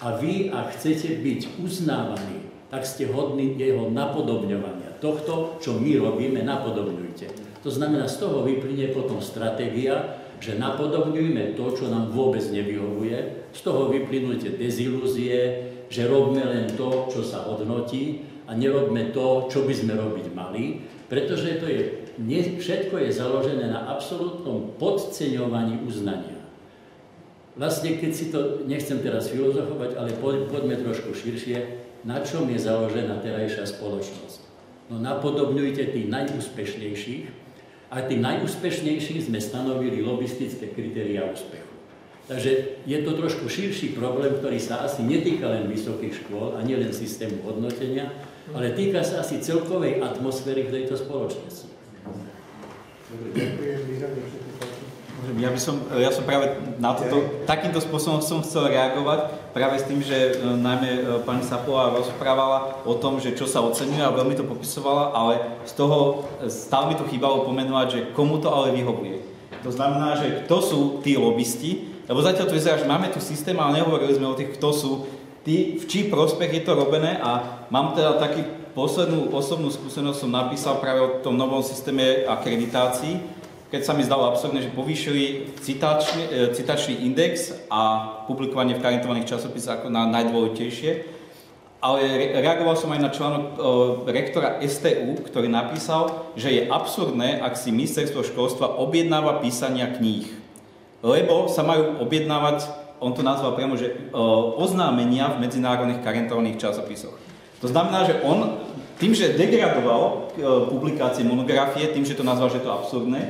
a vy, ak chcete byť uznávaní, tak ste hodní jeho napodobňovania. Tohto, čo my robíme, napodobňujte. To znamená, z toho vyplynie potom stratégia, že napodobňujeme to, čo nám vôbec nevyhovuje, z toho vyplynujte dezilúzie, že robíme len to, čo sa hodnotí a nerobme to, čo by sme robiť mali, pretože to je, nie, všetko je založené na absolútnom podceňovaní uznania. Vlastne, keď si to, nechcem teraz filozofovať, ale poďme trošku širšie, na čom je založená terajšia spoločnosť. No napodobňujte tých najúspešnejších a tým najúspešnejších sme stanovili lobistické kritéria úspechu. Takže je to trošku širší problém, ktorý sa asi netýka len vysokých škôl a nielen systému hodnotenia, ale týka sa asi celkovej atmosféry v tejto spoločnosti. Ja, by som, ja som práve na toto, takýmto spôsobom som chcel reagovať, práve s tým, že e, najmä e, pani Sapová rozprávala o tom, že čo sa oceňuje a veľmi to popisovala, ale z toho e, stále mi to chýbalo pomenovať, že komu to ale vyhovuje. To znamená, že kto sú tí lobbysti, lebo zatiaľ to vyzerá, že máme tu systém, ale nehovorili sme o tých, kto sú. Tí, v čí prospech je to robené? A mám teda taký poslednú osobnú skúsenosť som napísal práve o tom novom systéme akreditácií, keď sa mi zdalo absurdné, že povýšili citačný, e, citačný index a publikovanie v karentovaných časopisoch ako na najdôležitejšie. Ale reagoval som aj na článok e, rektora STU, ktorý napísal, že je absurdné, ak si ministerstvo školstva objednáva písania kníh lebo sa majú objednávať, on to nazval priamo, že oznámenia v medzinárodných karentovaných časopisoch. To znamená, že on tým, že degradoval publikácie monografie, tým, že to nazval, že to je absurdné,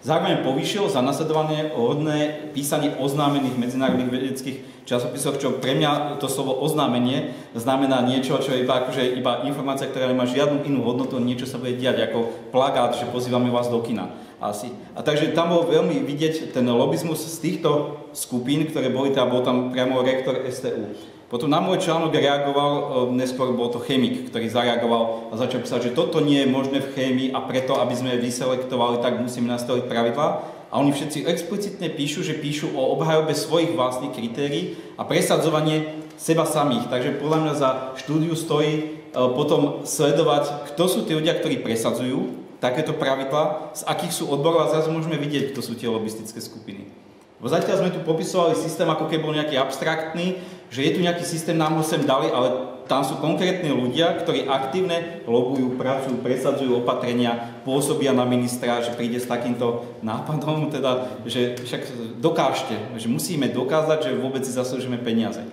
zároveň povýšil za nasledovanie hodné písanie oznámených medzinárodných vedeckých časopisoch, čo pre mňa to slovo oznámenie znamená niečo, čo je iba, akože iba informácia, ktorá nemá žiadnu inú hodnotu, niečo sa bude diať ako plagát, že pozývame vás do kina asi. A takže tam bol veľmi vidieť ten lobizmus z týchto skupín, ktoré boli, teda bol tam priamo rektor STU. Potom na môj článok reagoval, e, neskôr bol to chemik, ktorý zareagoval a začal písať, že toto nie je možné v chémii a preto, aby sme vyselektovali, tak musíme nastaviť pravidlá. A oni všetci explicitne píšu, že píšu o obhajobe svojich vlastných kritérií a presadzovanie seba samých. Takže podľa mňa za štúdiu stojí e, potom sledovať, kto sú tí ľudia, ktorí presadzujú takéto pravidla, z akých sú odborov a zase môžeme vidieť, kto sú tie lobistické skupiny. Bo zatiaľ sme tu popisovali systém, ako keby bol nejaký abstraktný, že je tu nejaký systém, nám ho sem dali, ale tam sú konkrétni ľudia, ktorí aktívne lobujú, pracujú, presadzujú opatrenia, pôsobia na ministra, že príde s takýmto nápadom, teda, že však dokážte, že musíme dokázať, že vôbec si zaslúžime peniaze.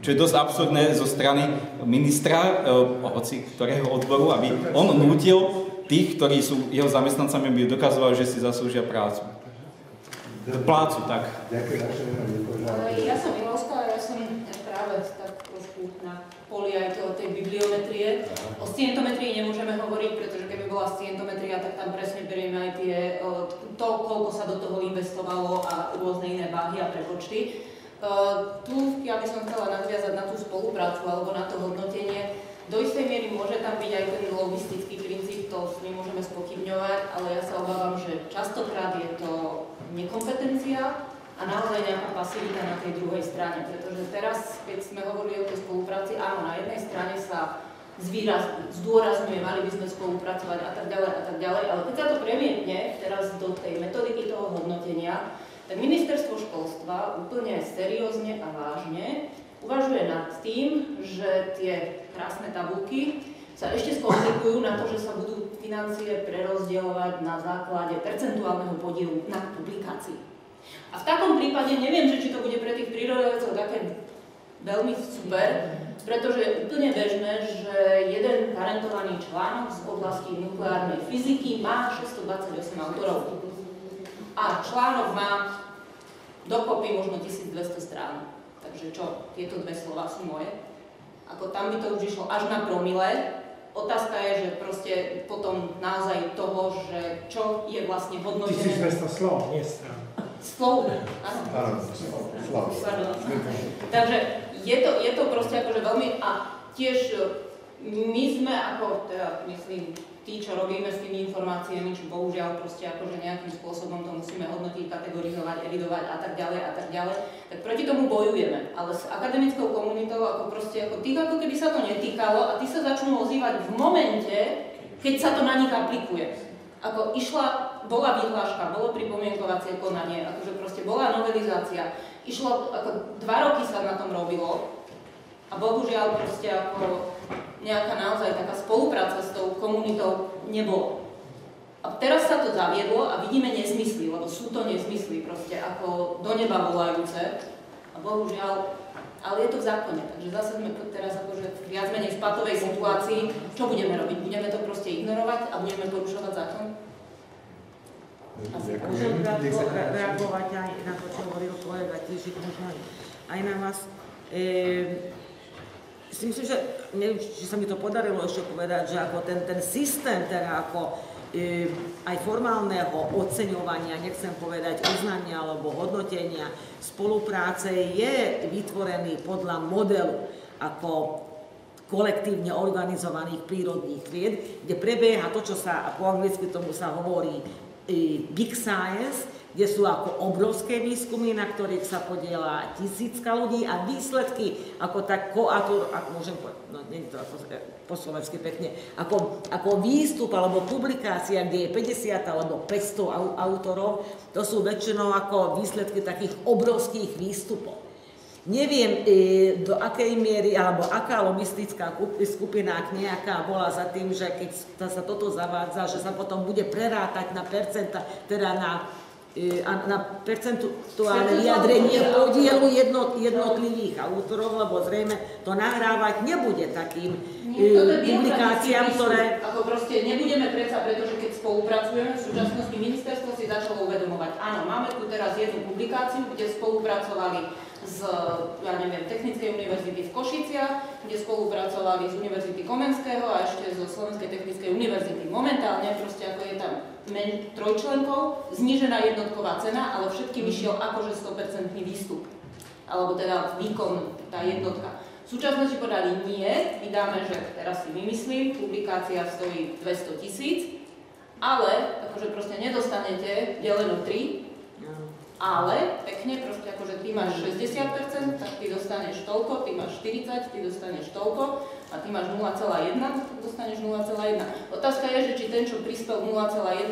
Čo je dosť absurdné zo strany ministra, eh, hoci ktorého odboru, aby on nútil tých, ktorí sú jeho zamestnancami, by dokazovali, že si zaslúžia prácu. Plácu, tak. Ja som Milovská, ja som práve tak trošku na poli aj to, tej bibliometrie. O scientometrii nemôžeme hovoriť, pretože keby bola scientometria, tak tam presne berieme aj tie, to, koľko sa do toho investovalo a rôzne iné váhy a prepočty. Tu ja by som chcela nadviazať na tú spoluprácu alebo na to hodnotenie. Do istej miery môže tam byť aj ten logistický to nemôžeme spochybňovať, ale ja sa obávam, že častokrát je to nekompetencia a naozaj nejaká pasivita na tej druhej strane. Pretože teraz, keď sme hovorili o tej spolupráci, áno, na jednej strane sa zvýraz, zdôrazňuje, mali by sme spolupracovať a tak ďalej a tak ďalej, ale keď sa to premietne teraz do tej metodiky toho hodnotenia, tak ministerstvo školstva úplne seriózne a vážne uvažuje nad tým, že tie krásne tabulky sa ešte skomplikujú na to, že sa budú financie prerozdielovať na základe percentuálneho podielu na publikácii. A v takom prípade neviem, že či to bude pre tých prírodovedcov také veľmi super, pretože je úplne bežné, že jeden parentovaný článok z oblasti nukleárnej fyziky má 628 autorov. A článok má dokopy možno 1200 strán. Takže čo, tieto dve slova sú moje? Ako tam by to už išlo až na promile. Otázka je, že proste potom naozaj toho, že čo je vlastne hodnotené... 1200 slov, nie strán. Slov, áno. Takže je to, je to proste akože veľmi, a tiež my sme ako, teda myslím, tí, čo robíme s tými informáciami, čo bohužiaľ proste akože nejakým spôsobom to musíme hodnotiť, kategorizovať, evidovať a tak ďalej a tak ďalej, tak proti tomu bojujeme. Ale s akademickou komunitou ako proste ako tých, ako keby sa to netýkalo a tí sa začnú ozývať v momente, keď sa to na nich aplikuje. Ako išla bola vyhláška, bolo pripomienkovacie konanie, akože proste bola novelizácia. Išlo, ako dva roky sa na tom robilo a bohužiaľ proste ako nejaká naozaj taká spolupráca s tou komunitou nebola. A teraz sa to zaviedlo a vidíme nezmysly, lebo sú to nezmysly proste ako do neba volajúce. A bohužiaľ, ale je to v zákone, takže zase sme teraz akože viac menej v patovej situácii. Čo budeme robiť? Budeme to proste ignorovať a budeme porušovať zákon? Môžem reagovať aj na to, čo hovoril kolega Tíšik, možno aj na vás. E, si myslím, že neviem, či sa mi to podarilo ešte povedať, že ako ten, ten systém, teda ako e, aj formálneho oceňovania, nechcem povedať uznania alebo hodnotenia, spolupráce je vytvorený podľa modelu ako kolektívne organizovaných prírodných vied, kde prebieha to, čo sa po anglicky tomu sa hovorí big science, kde sú ako obrovské výskumy, na ktorých sa podiela tisícka ľudí a výsledky ako tak koator, ako môžem povedať, no nie to ako, e, po slovensky pekne, ako, ako výstup alebo publikácia, kde je 50 alebo 500 autorov, to sú väčšinou ako výsledky takých obrovských výstupov. Neviem, e, do akej miery, alebo aká lobistická skupina, ak nejaká bola za tým, že keď sa toto zavádza, že sa potom bude prerátať na percenta, teda na, na percentuálne vyjadrenie podielu jednotlivých autorov, lebo zrejme to nahrávať nebude takým Nie, e, publikáciám, ktoré... Ako proste nebudeme predsa, pretože keď spolupracujeme, v súčasnosti ministerstvo si začalo uvedomovať, áno, máme tu teraz jednu publikáciu, kde spolupracovali z ja neviem, Technickej univerzity v Košiciach, kde spolupracovali z Univerzity Komenského a ešte zo Slovenskej technickej univerzity. Momentálne proste ako je tam men trojčlenkov, znížená jednotková cena, ale všetkým išiel akože 100% výstup. Alebo teda výkon, tá jednotka. V súčasnosti povedali nie, my dáme, že teraz si vymyslím, publikácia stojí 200 tisíc, ale akože proste nedostanete deleno 3, ale pekne, proste akože ty máš 60%, tak ty dostaneš toľko, ty máš 40, ty dostaneš toľko a ty máš 0,1, tak dostaneš 0,1. Otázka je, že či ten, čo prispel 0,1,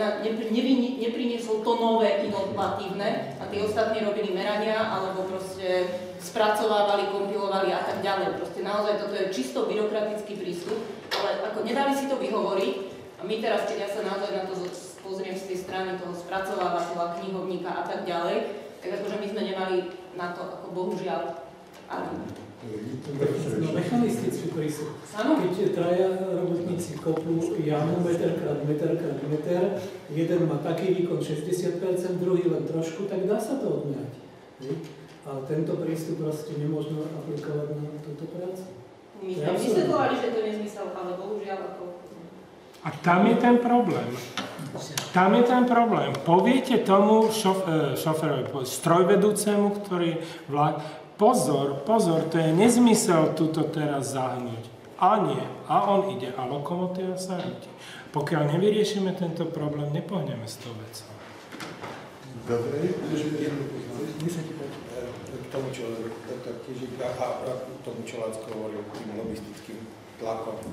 nepriniesol to nové inovatívne a tí ostatní robili merania alebo proste spracovávali, kompilovali a tak ďalej. Proste naozaj toto je čisto byrokratický prístup, ale ako nedali si to vyhovoriť a my teraz, keď ja sa naozaj na to pozriem z tej strany toho spracovávateľa, knihovníka a tak ďalej, tak akože my sme nemali na to ako bohužiaľ argument. No, mechanistický prístup. Keď traja robotníci kopú jamu meter krát meter krát meter, jeden má taký výkon 60%, druhý len trošku, tak dá sa to odmerať. Ale tento prístup proste nemôžno aplikovať na túto prácu. My sme vysvetlovali, že to je nezmysel, ale bohužiaľ ako... A tam je ten problém. Tam je ten problém. Poviete tomu šof, e, šoferovi, strojvedúcemu, ktorý vlak, pozor, pozor, to je nezmysel túto teraz zahnúť. A nie. A on ide a lokomotíva sa rúti. Pokiaľ nevyriešime tento problém, nepohneme s tou vecou. Dobre, k tomu, čo doktor Kiežik a, a k tomu, čo Lacko hovoril, tým lobistickým tlakom. E,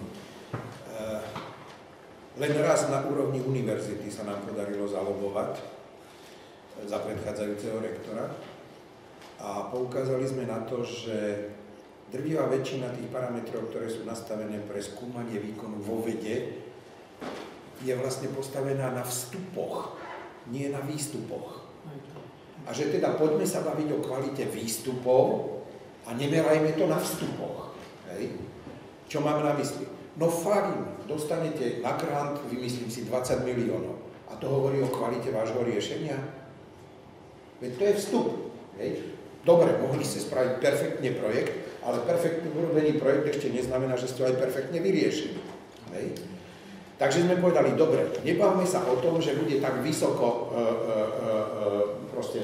len raz na úrovni univerzity sa nám podarilo zalobovať za predchádzajúceho rektora a poukázali sme na to, že drvivá väčšina tých parametrov, ktoré sú nastavené pre skúmanie výkonu vo vede, je vlastne postavená na vstupoch, nie na výstupoch. A že teda poďme sa baviť o kvalite výstupov a nemerajme to na vstupoch. Hej? Čo mám na mysli? No fajn, dostanete na grant, vymyslím si, 20 miliónov. A to hovorí o kvalite vášho riešenia? Veď to je vstup. Hej? Dobre, mohli ste spraviť perfektne projekt, ale perfektne urobený projekt ešte neznamená, že ste ho aj perfektne vyriešili. Hej? Takže sme povedali, dobre, nebavme sa o tom, že bude tak vysoko e, e, e, proste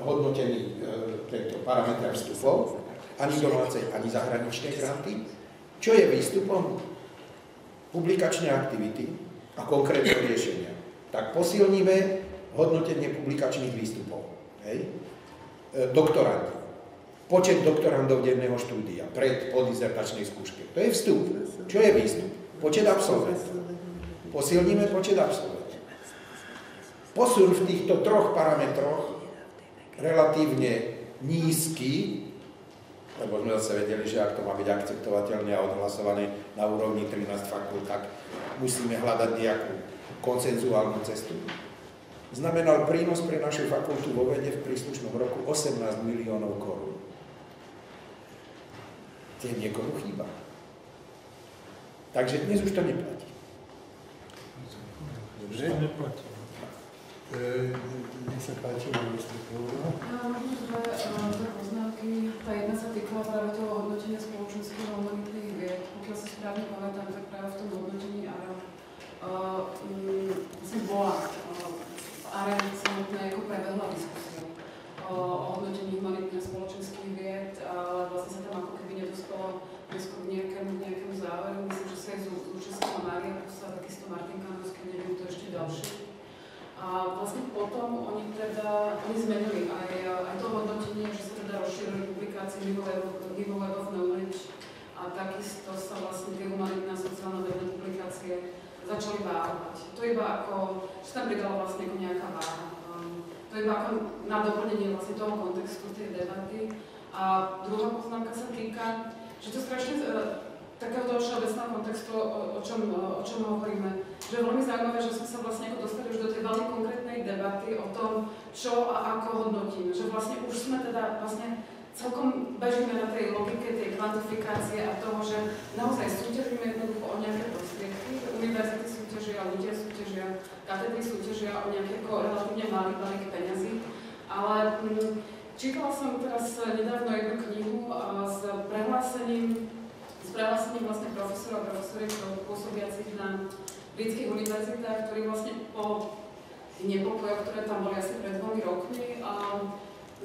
hodnotený tento parameter vstupov, ani domácej, ani zahraničnej granty. Čo je výstupom? Publikačné aktivity a konkrétne riešenia. Tak posilníme hodnotenie publikačných výstupov. Hej? Doktoranti. Počet doktorandov denného štúdia pred podizertačnej skúške. To je vstup. Čo je výstup? Počet absolventov posilníme počet absolventov. Posun v týchto troch parametroch relatívne nízky, lebo sme zase vedeli, že ak to má byť akceptovateľné a odhlasované na úrovni 13 fakult, tak musíme hľadať nejakú koncenzuálnu cestu. Znamenal prínos pre našu fakultu vo vede v príslušnom roku 18 miliónov korún. Tie niekomu chýba. Takže dnes už to neplatí. Dobre? To neplatí. E, nech sa páči, minister Ja možno dve, dve poznámky. Tá jedna sa týkala práve toho hodnotenia spoločenského humanitných vied. Pokiaľ si správne pamätám, tak práve v tom hodnotení ARA uh, um, bola uh, v ARA samotné ako prebehla diskusia o hodnotení humanitných a spoločenských vied, ale vlastne sa tam ako keby nedospelo neskôr k nejakému, nejakému záveru. Myslím, že sa aj zúčastnila Mária Pusa, takisto Martin Kanovský, neviem, to ešte ďalší. A vlastne potom oni teda, oni zmenili aj, aj to hodnotenie, že sa teda rozšírili publikácie mimo Web of Knowledge a takisto sa vlastne tie humanitné a sociálne vedné publikácie začali váhovať. To iba ako, že tam pridala vlastne ako nejaká váha. Um, to iba ako na doplnenie vlastne toho kontextu tej debaty. A druhá týka že to strašne uh, takého toho všeobecného kontextu, o, o, čom, o, čom hovoríme, že je veľmi zaujímavé, že sme sa vlastne ako dostali už do tej veľmi konkrétnej debaty o tom, čo a ako hodnotíme. Že vlastne už sme teda vlastne celkom bežíme na tej logike tej kvantifikácie a toho, že naozaj súťažíme jednoducho o nejaké prostriedky. Univerzity súťažia, ľudia súťažia, katedry súťažia o nejaké relatívne malý balík peňazí. Ale mm, Čítala som teraz nedávno jednu knihu s prehlásením, s prehlásením vlastne profesorov a profesoriek pôsobiacich na britských univerzitách, ktorí vlastne po nepokojoch, ktoré tam boli asi pred dvomi rokmi a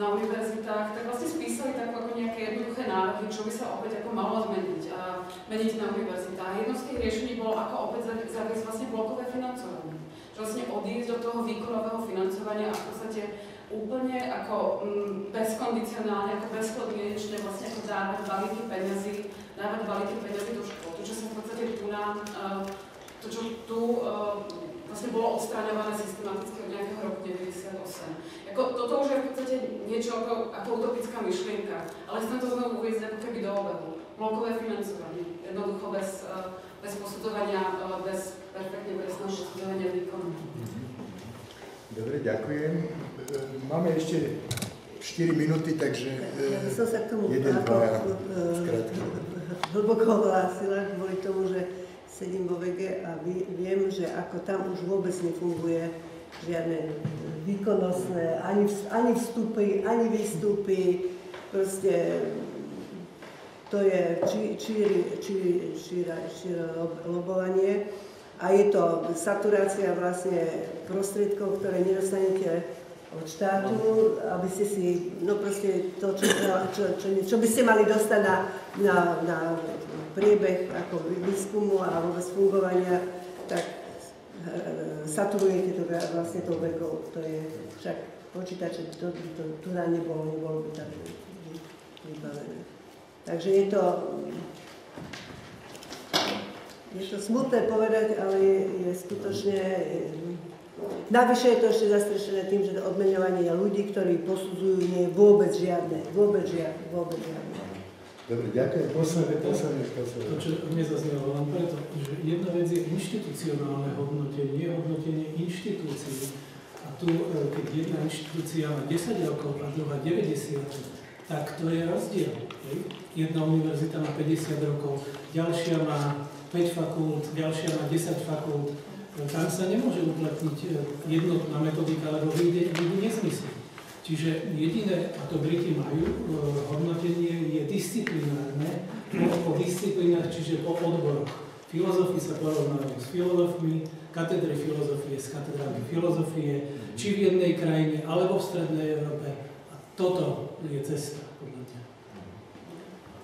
na univerzitách, tak vlastne spísali tak ako nejaké jednoduché návrhy, čo by sa opäť ako malo zmeniť a meniť na univerzitách. Jedno z tých riešení bolo, ako opäť zaviesť vlastne blokové financovanie. Vlastne odísť do toho výkonového financovania a v podstate úplne ako mm, bezkondicionálne, ako bezpodmienečne vlastne ako dávať balíky peňazí, dávať balíky peňazí do škôl. To, čo sa v podstate tu na, uh, to, čo tu uh, vlastne bolo odstraňované systematicky od nejakého roku 98. Ako, toto už je v podstate niečo ako, ako utopická myšlienka, ale chcem to znovu uvieť ako keby do obehu. Blokové financovanie, jednoducho bez, uh, bez posudzovania, bez perfektne presného posudzovania výkonu. Dobre, ďakujem. Máme ešte 4 minúty, takže ja by som sa k tomu jeden, ako, hlboko hlásila kvôli tomu, že sedím vo vege a viem, že ako tam už vôbec nefunguje žiadne výkonnostné, ani, ani vstupy, ani výstupy, proste to je či, či, či, či, lobovanie. A je to saturácia vlastne prostriedkov, ktoré nedostanete od štátu, aby ste si, no proste to, čo, čo, čo, čo by ste mali dostať na, na, na priebeh ako výskumu a vôbec fungovania, tak e, saturujete to vlastne tou vekou. To je však počítače, to, to, to tu na nebolo, nebolo by tak vybavené. Takže je to, je to smutné povedať, ale je, je skutočne... Navyše je to ešte zastrešené tým, že odmeňovanie ľudí, ktorí posudzujú, nie je vôbec žiadne. Vôbec žiadne. Vôbec žiadne. Dobre, ďakujem. Posledné, posledné, posledné. To, čo nezaznelo len preto, že jedna vec je inštitucionálne hodnotenie, hodnotenie inštitúcií. A tu, e, keď jedna inštitúcia má 10 rokov a druhá 90, tak to je rozdiel. Jedna univerzita má 50 rokov, ďalšia má 5 fakult, ďalšia má 10 fakult. Tam sa nemôže uplatniť e, jednotná metodika, lebo vyjde, vyjde nezmysel. Čiže jediné, a to Briti majú, e, hodnotenie je disciplinárne, po disciplínach, čiže po odboroch. Filozofi sa porovnávajú s filozofmi, katedry filozofie s katedrami filozofie, či v jednej krajine, alebo v Strednej Európe. A toto je cesta.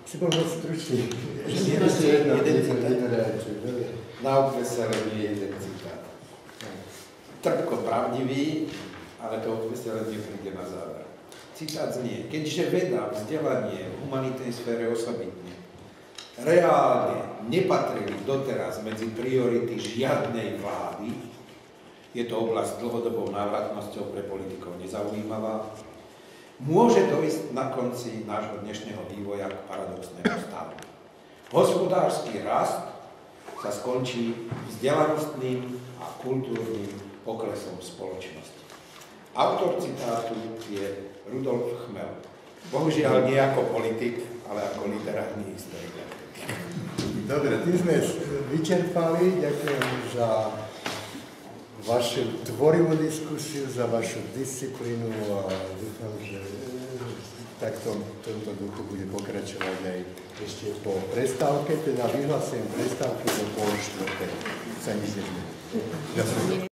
Si bol stručný. Ešte jedna, jedna reakcia. Naučme sa len jeden citát. Trpko pravdivý, ale to odveselenie príde na záver. Citát znie, keďže veda, vzdelanie v humanitnej sfére osobitne reálne nepatrili doteraz medzi priority žiadnej vlády, je to oblasť dlhodobou návratnosťou pre politikov nezaujímavá, môže dojsť na konci nášho dnešného vývoja k paradoxnému stavu. Hospodársky rast sa skončí vzdelanostným a kultúrnym poklesom spoločnosti. Autor citátu je Rudolf Chmel. Bohužiaľ nie ako politik, ale ako literárny historik. Dobre, tým sme vyčerpali. Ďakujem za vašu tvorivú diskusiu, za vašu disciplínu a dúfam, že takto v tomto duchu bude pokračovať aj ešte po prestávke, teda vyhlasujem prestávku do pol štvrtej. Sa nič nezmení.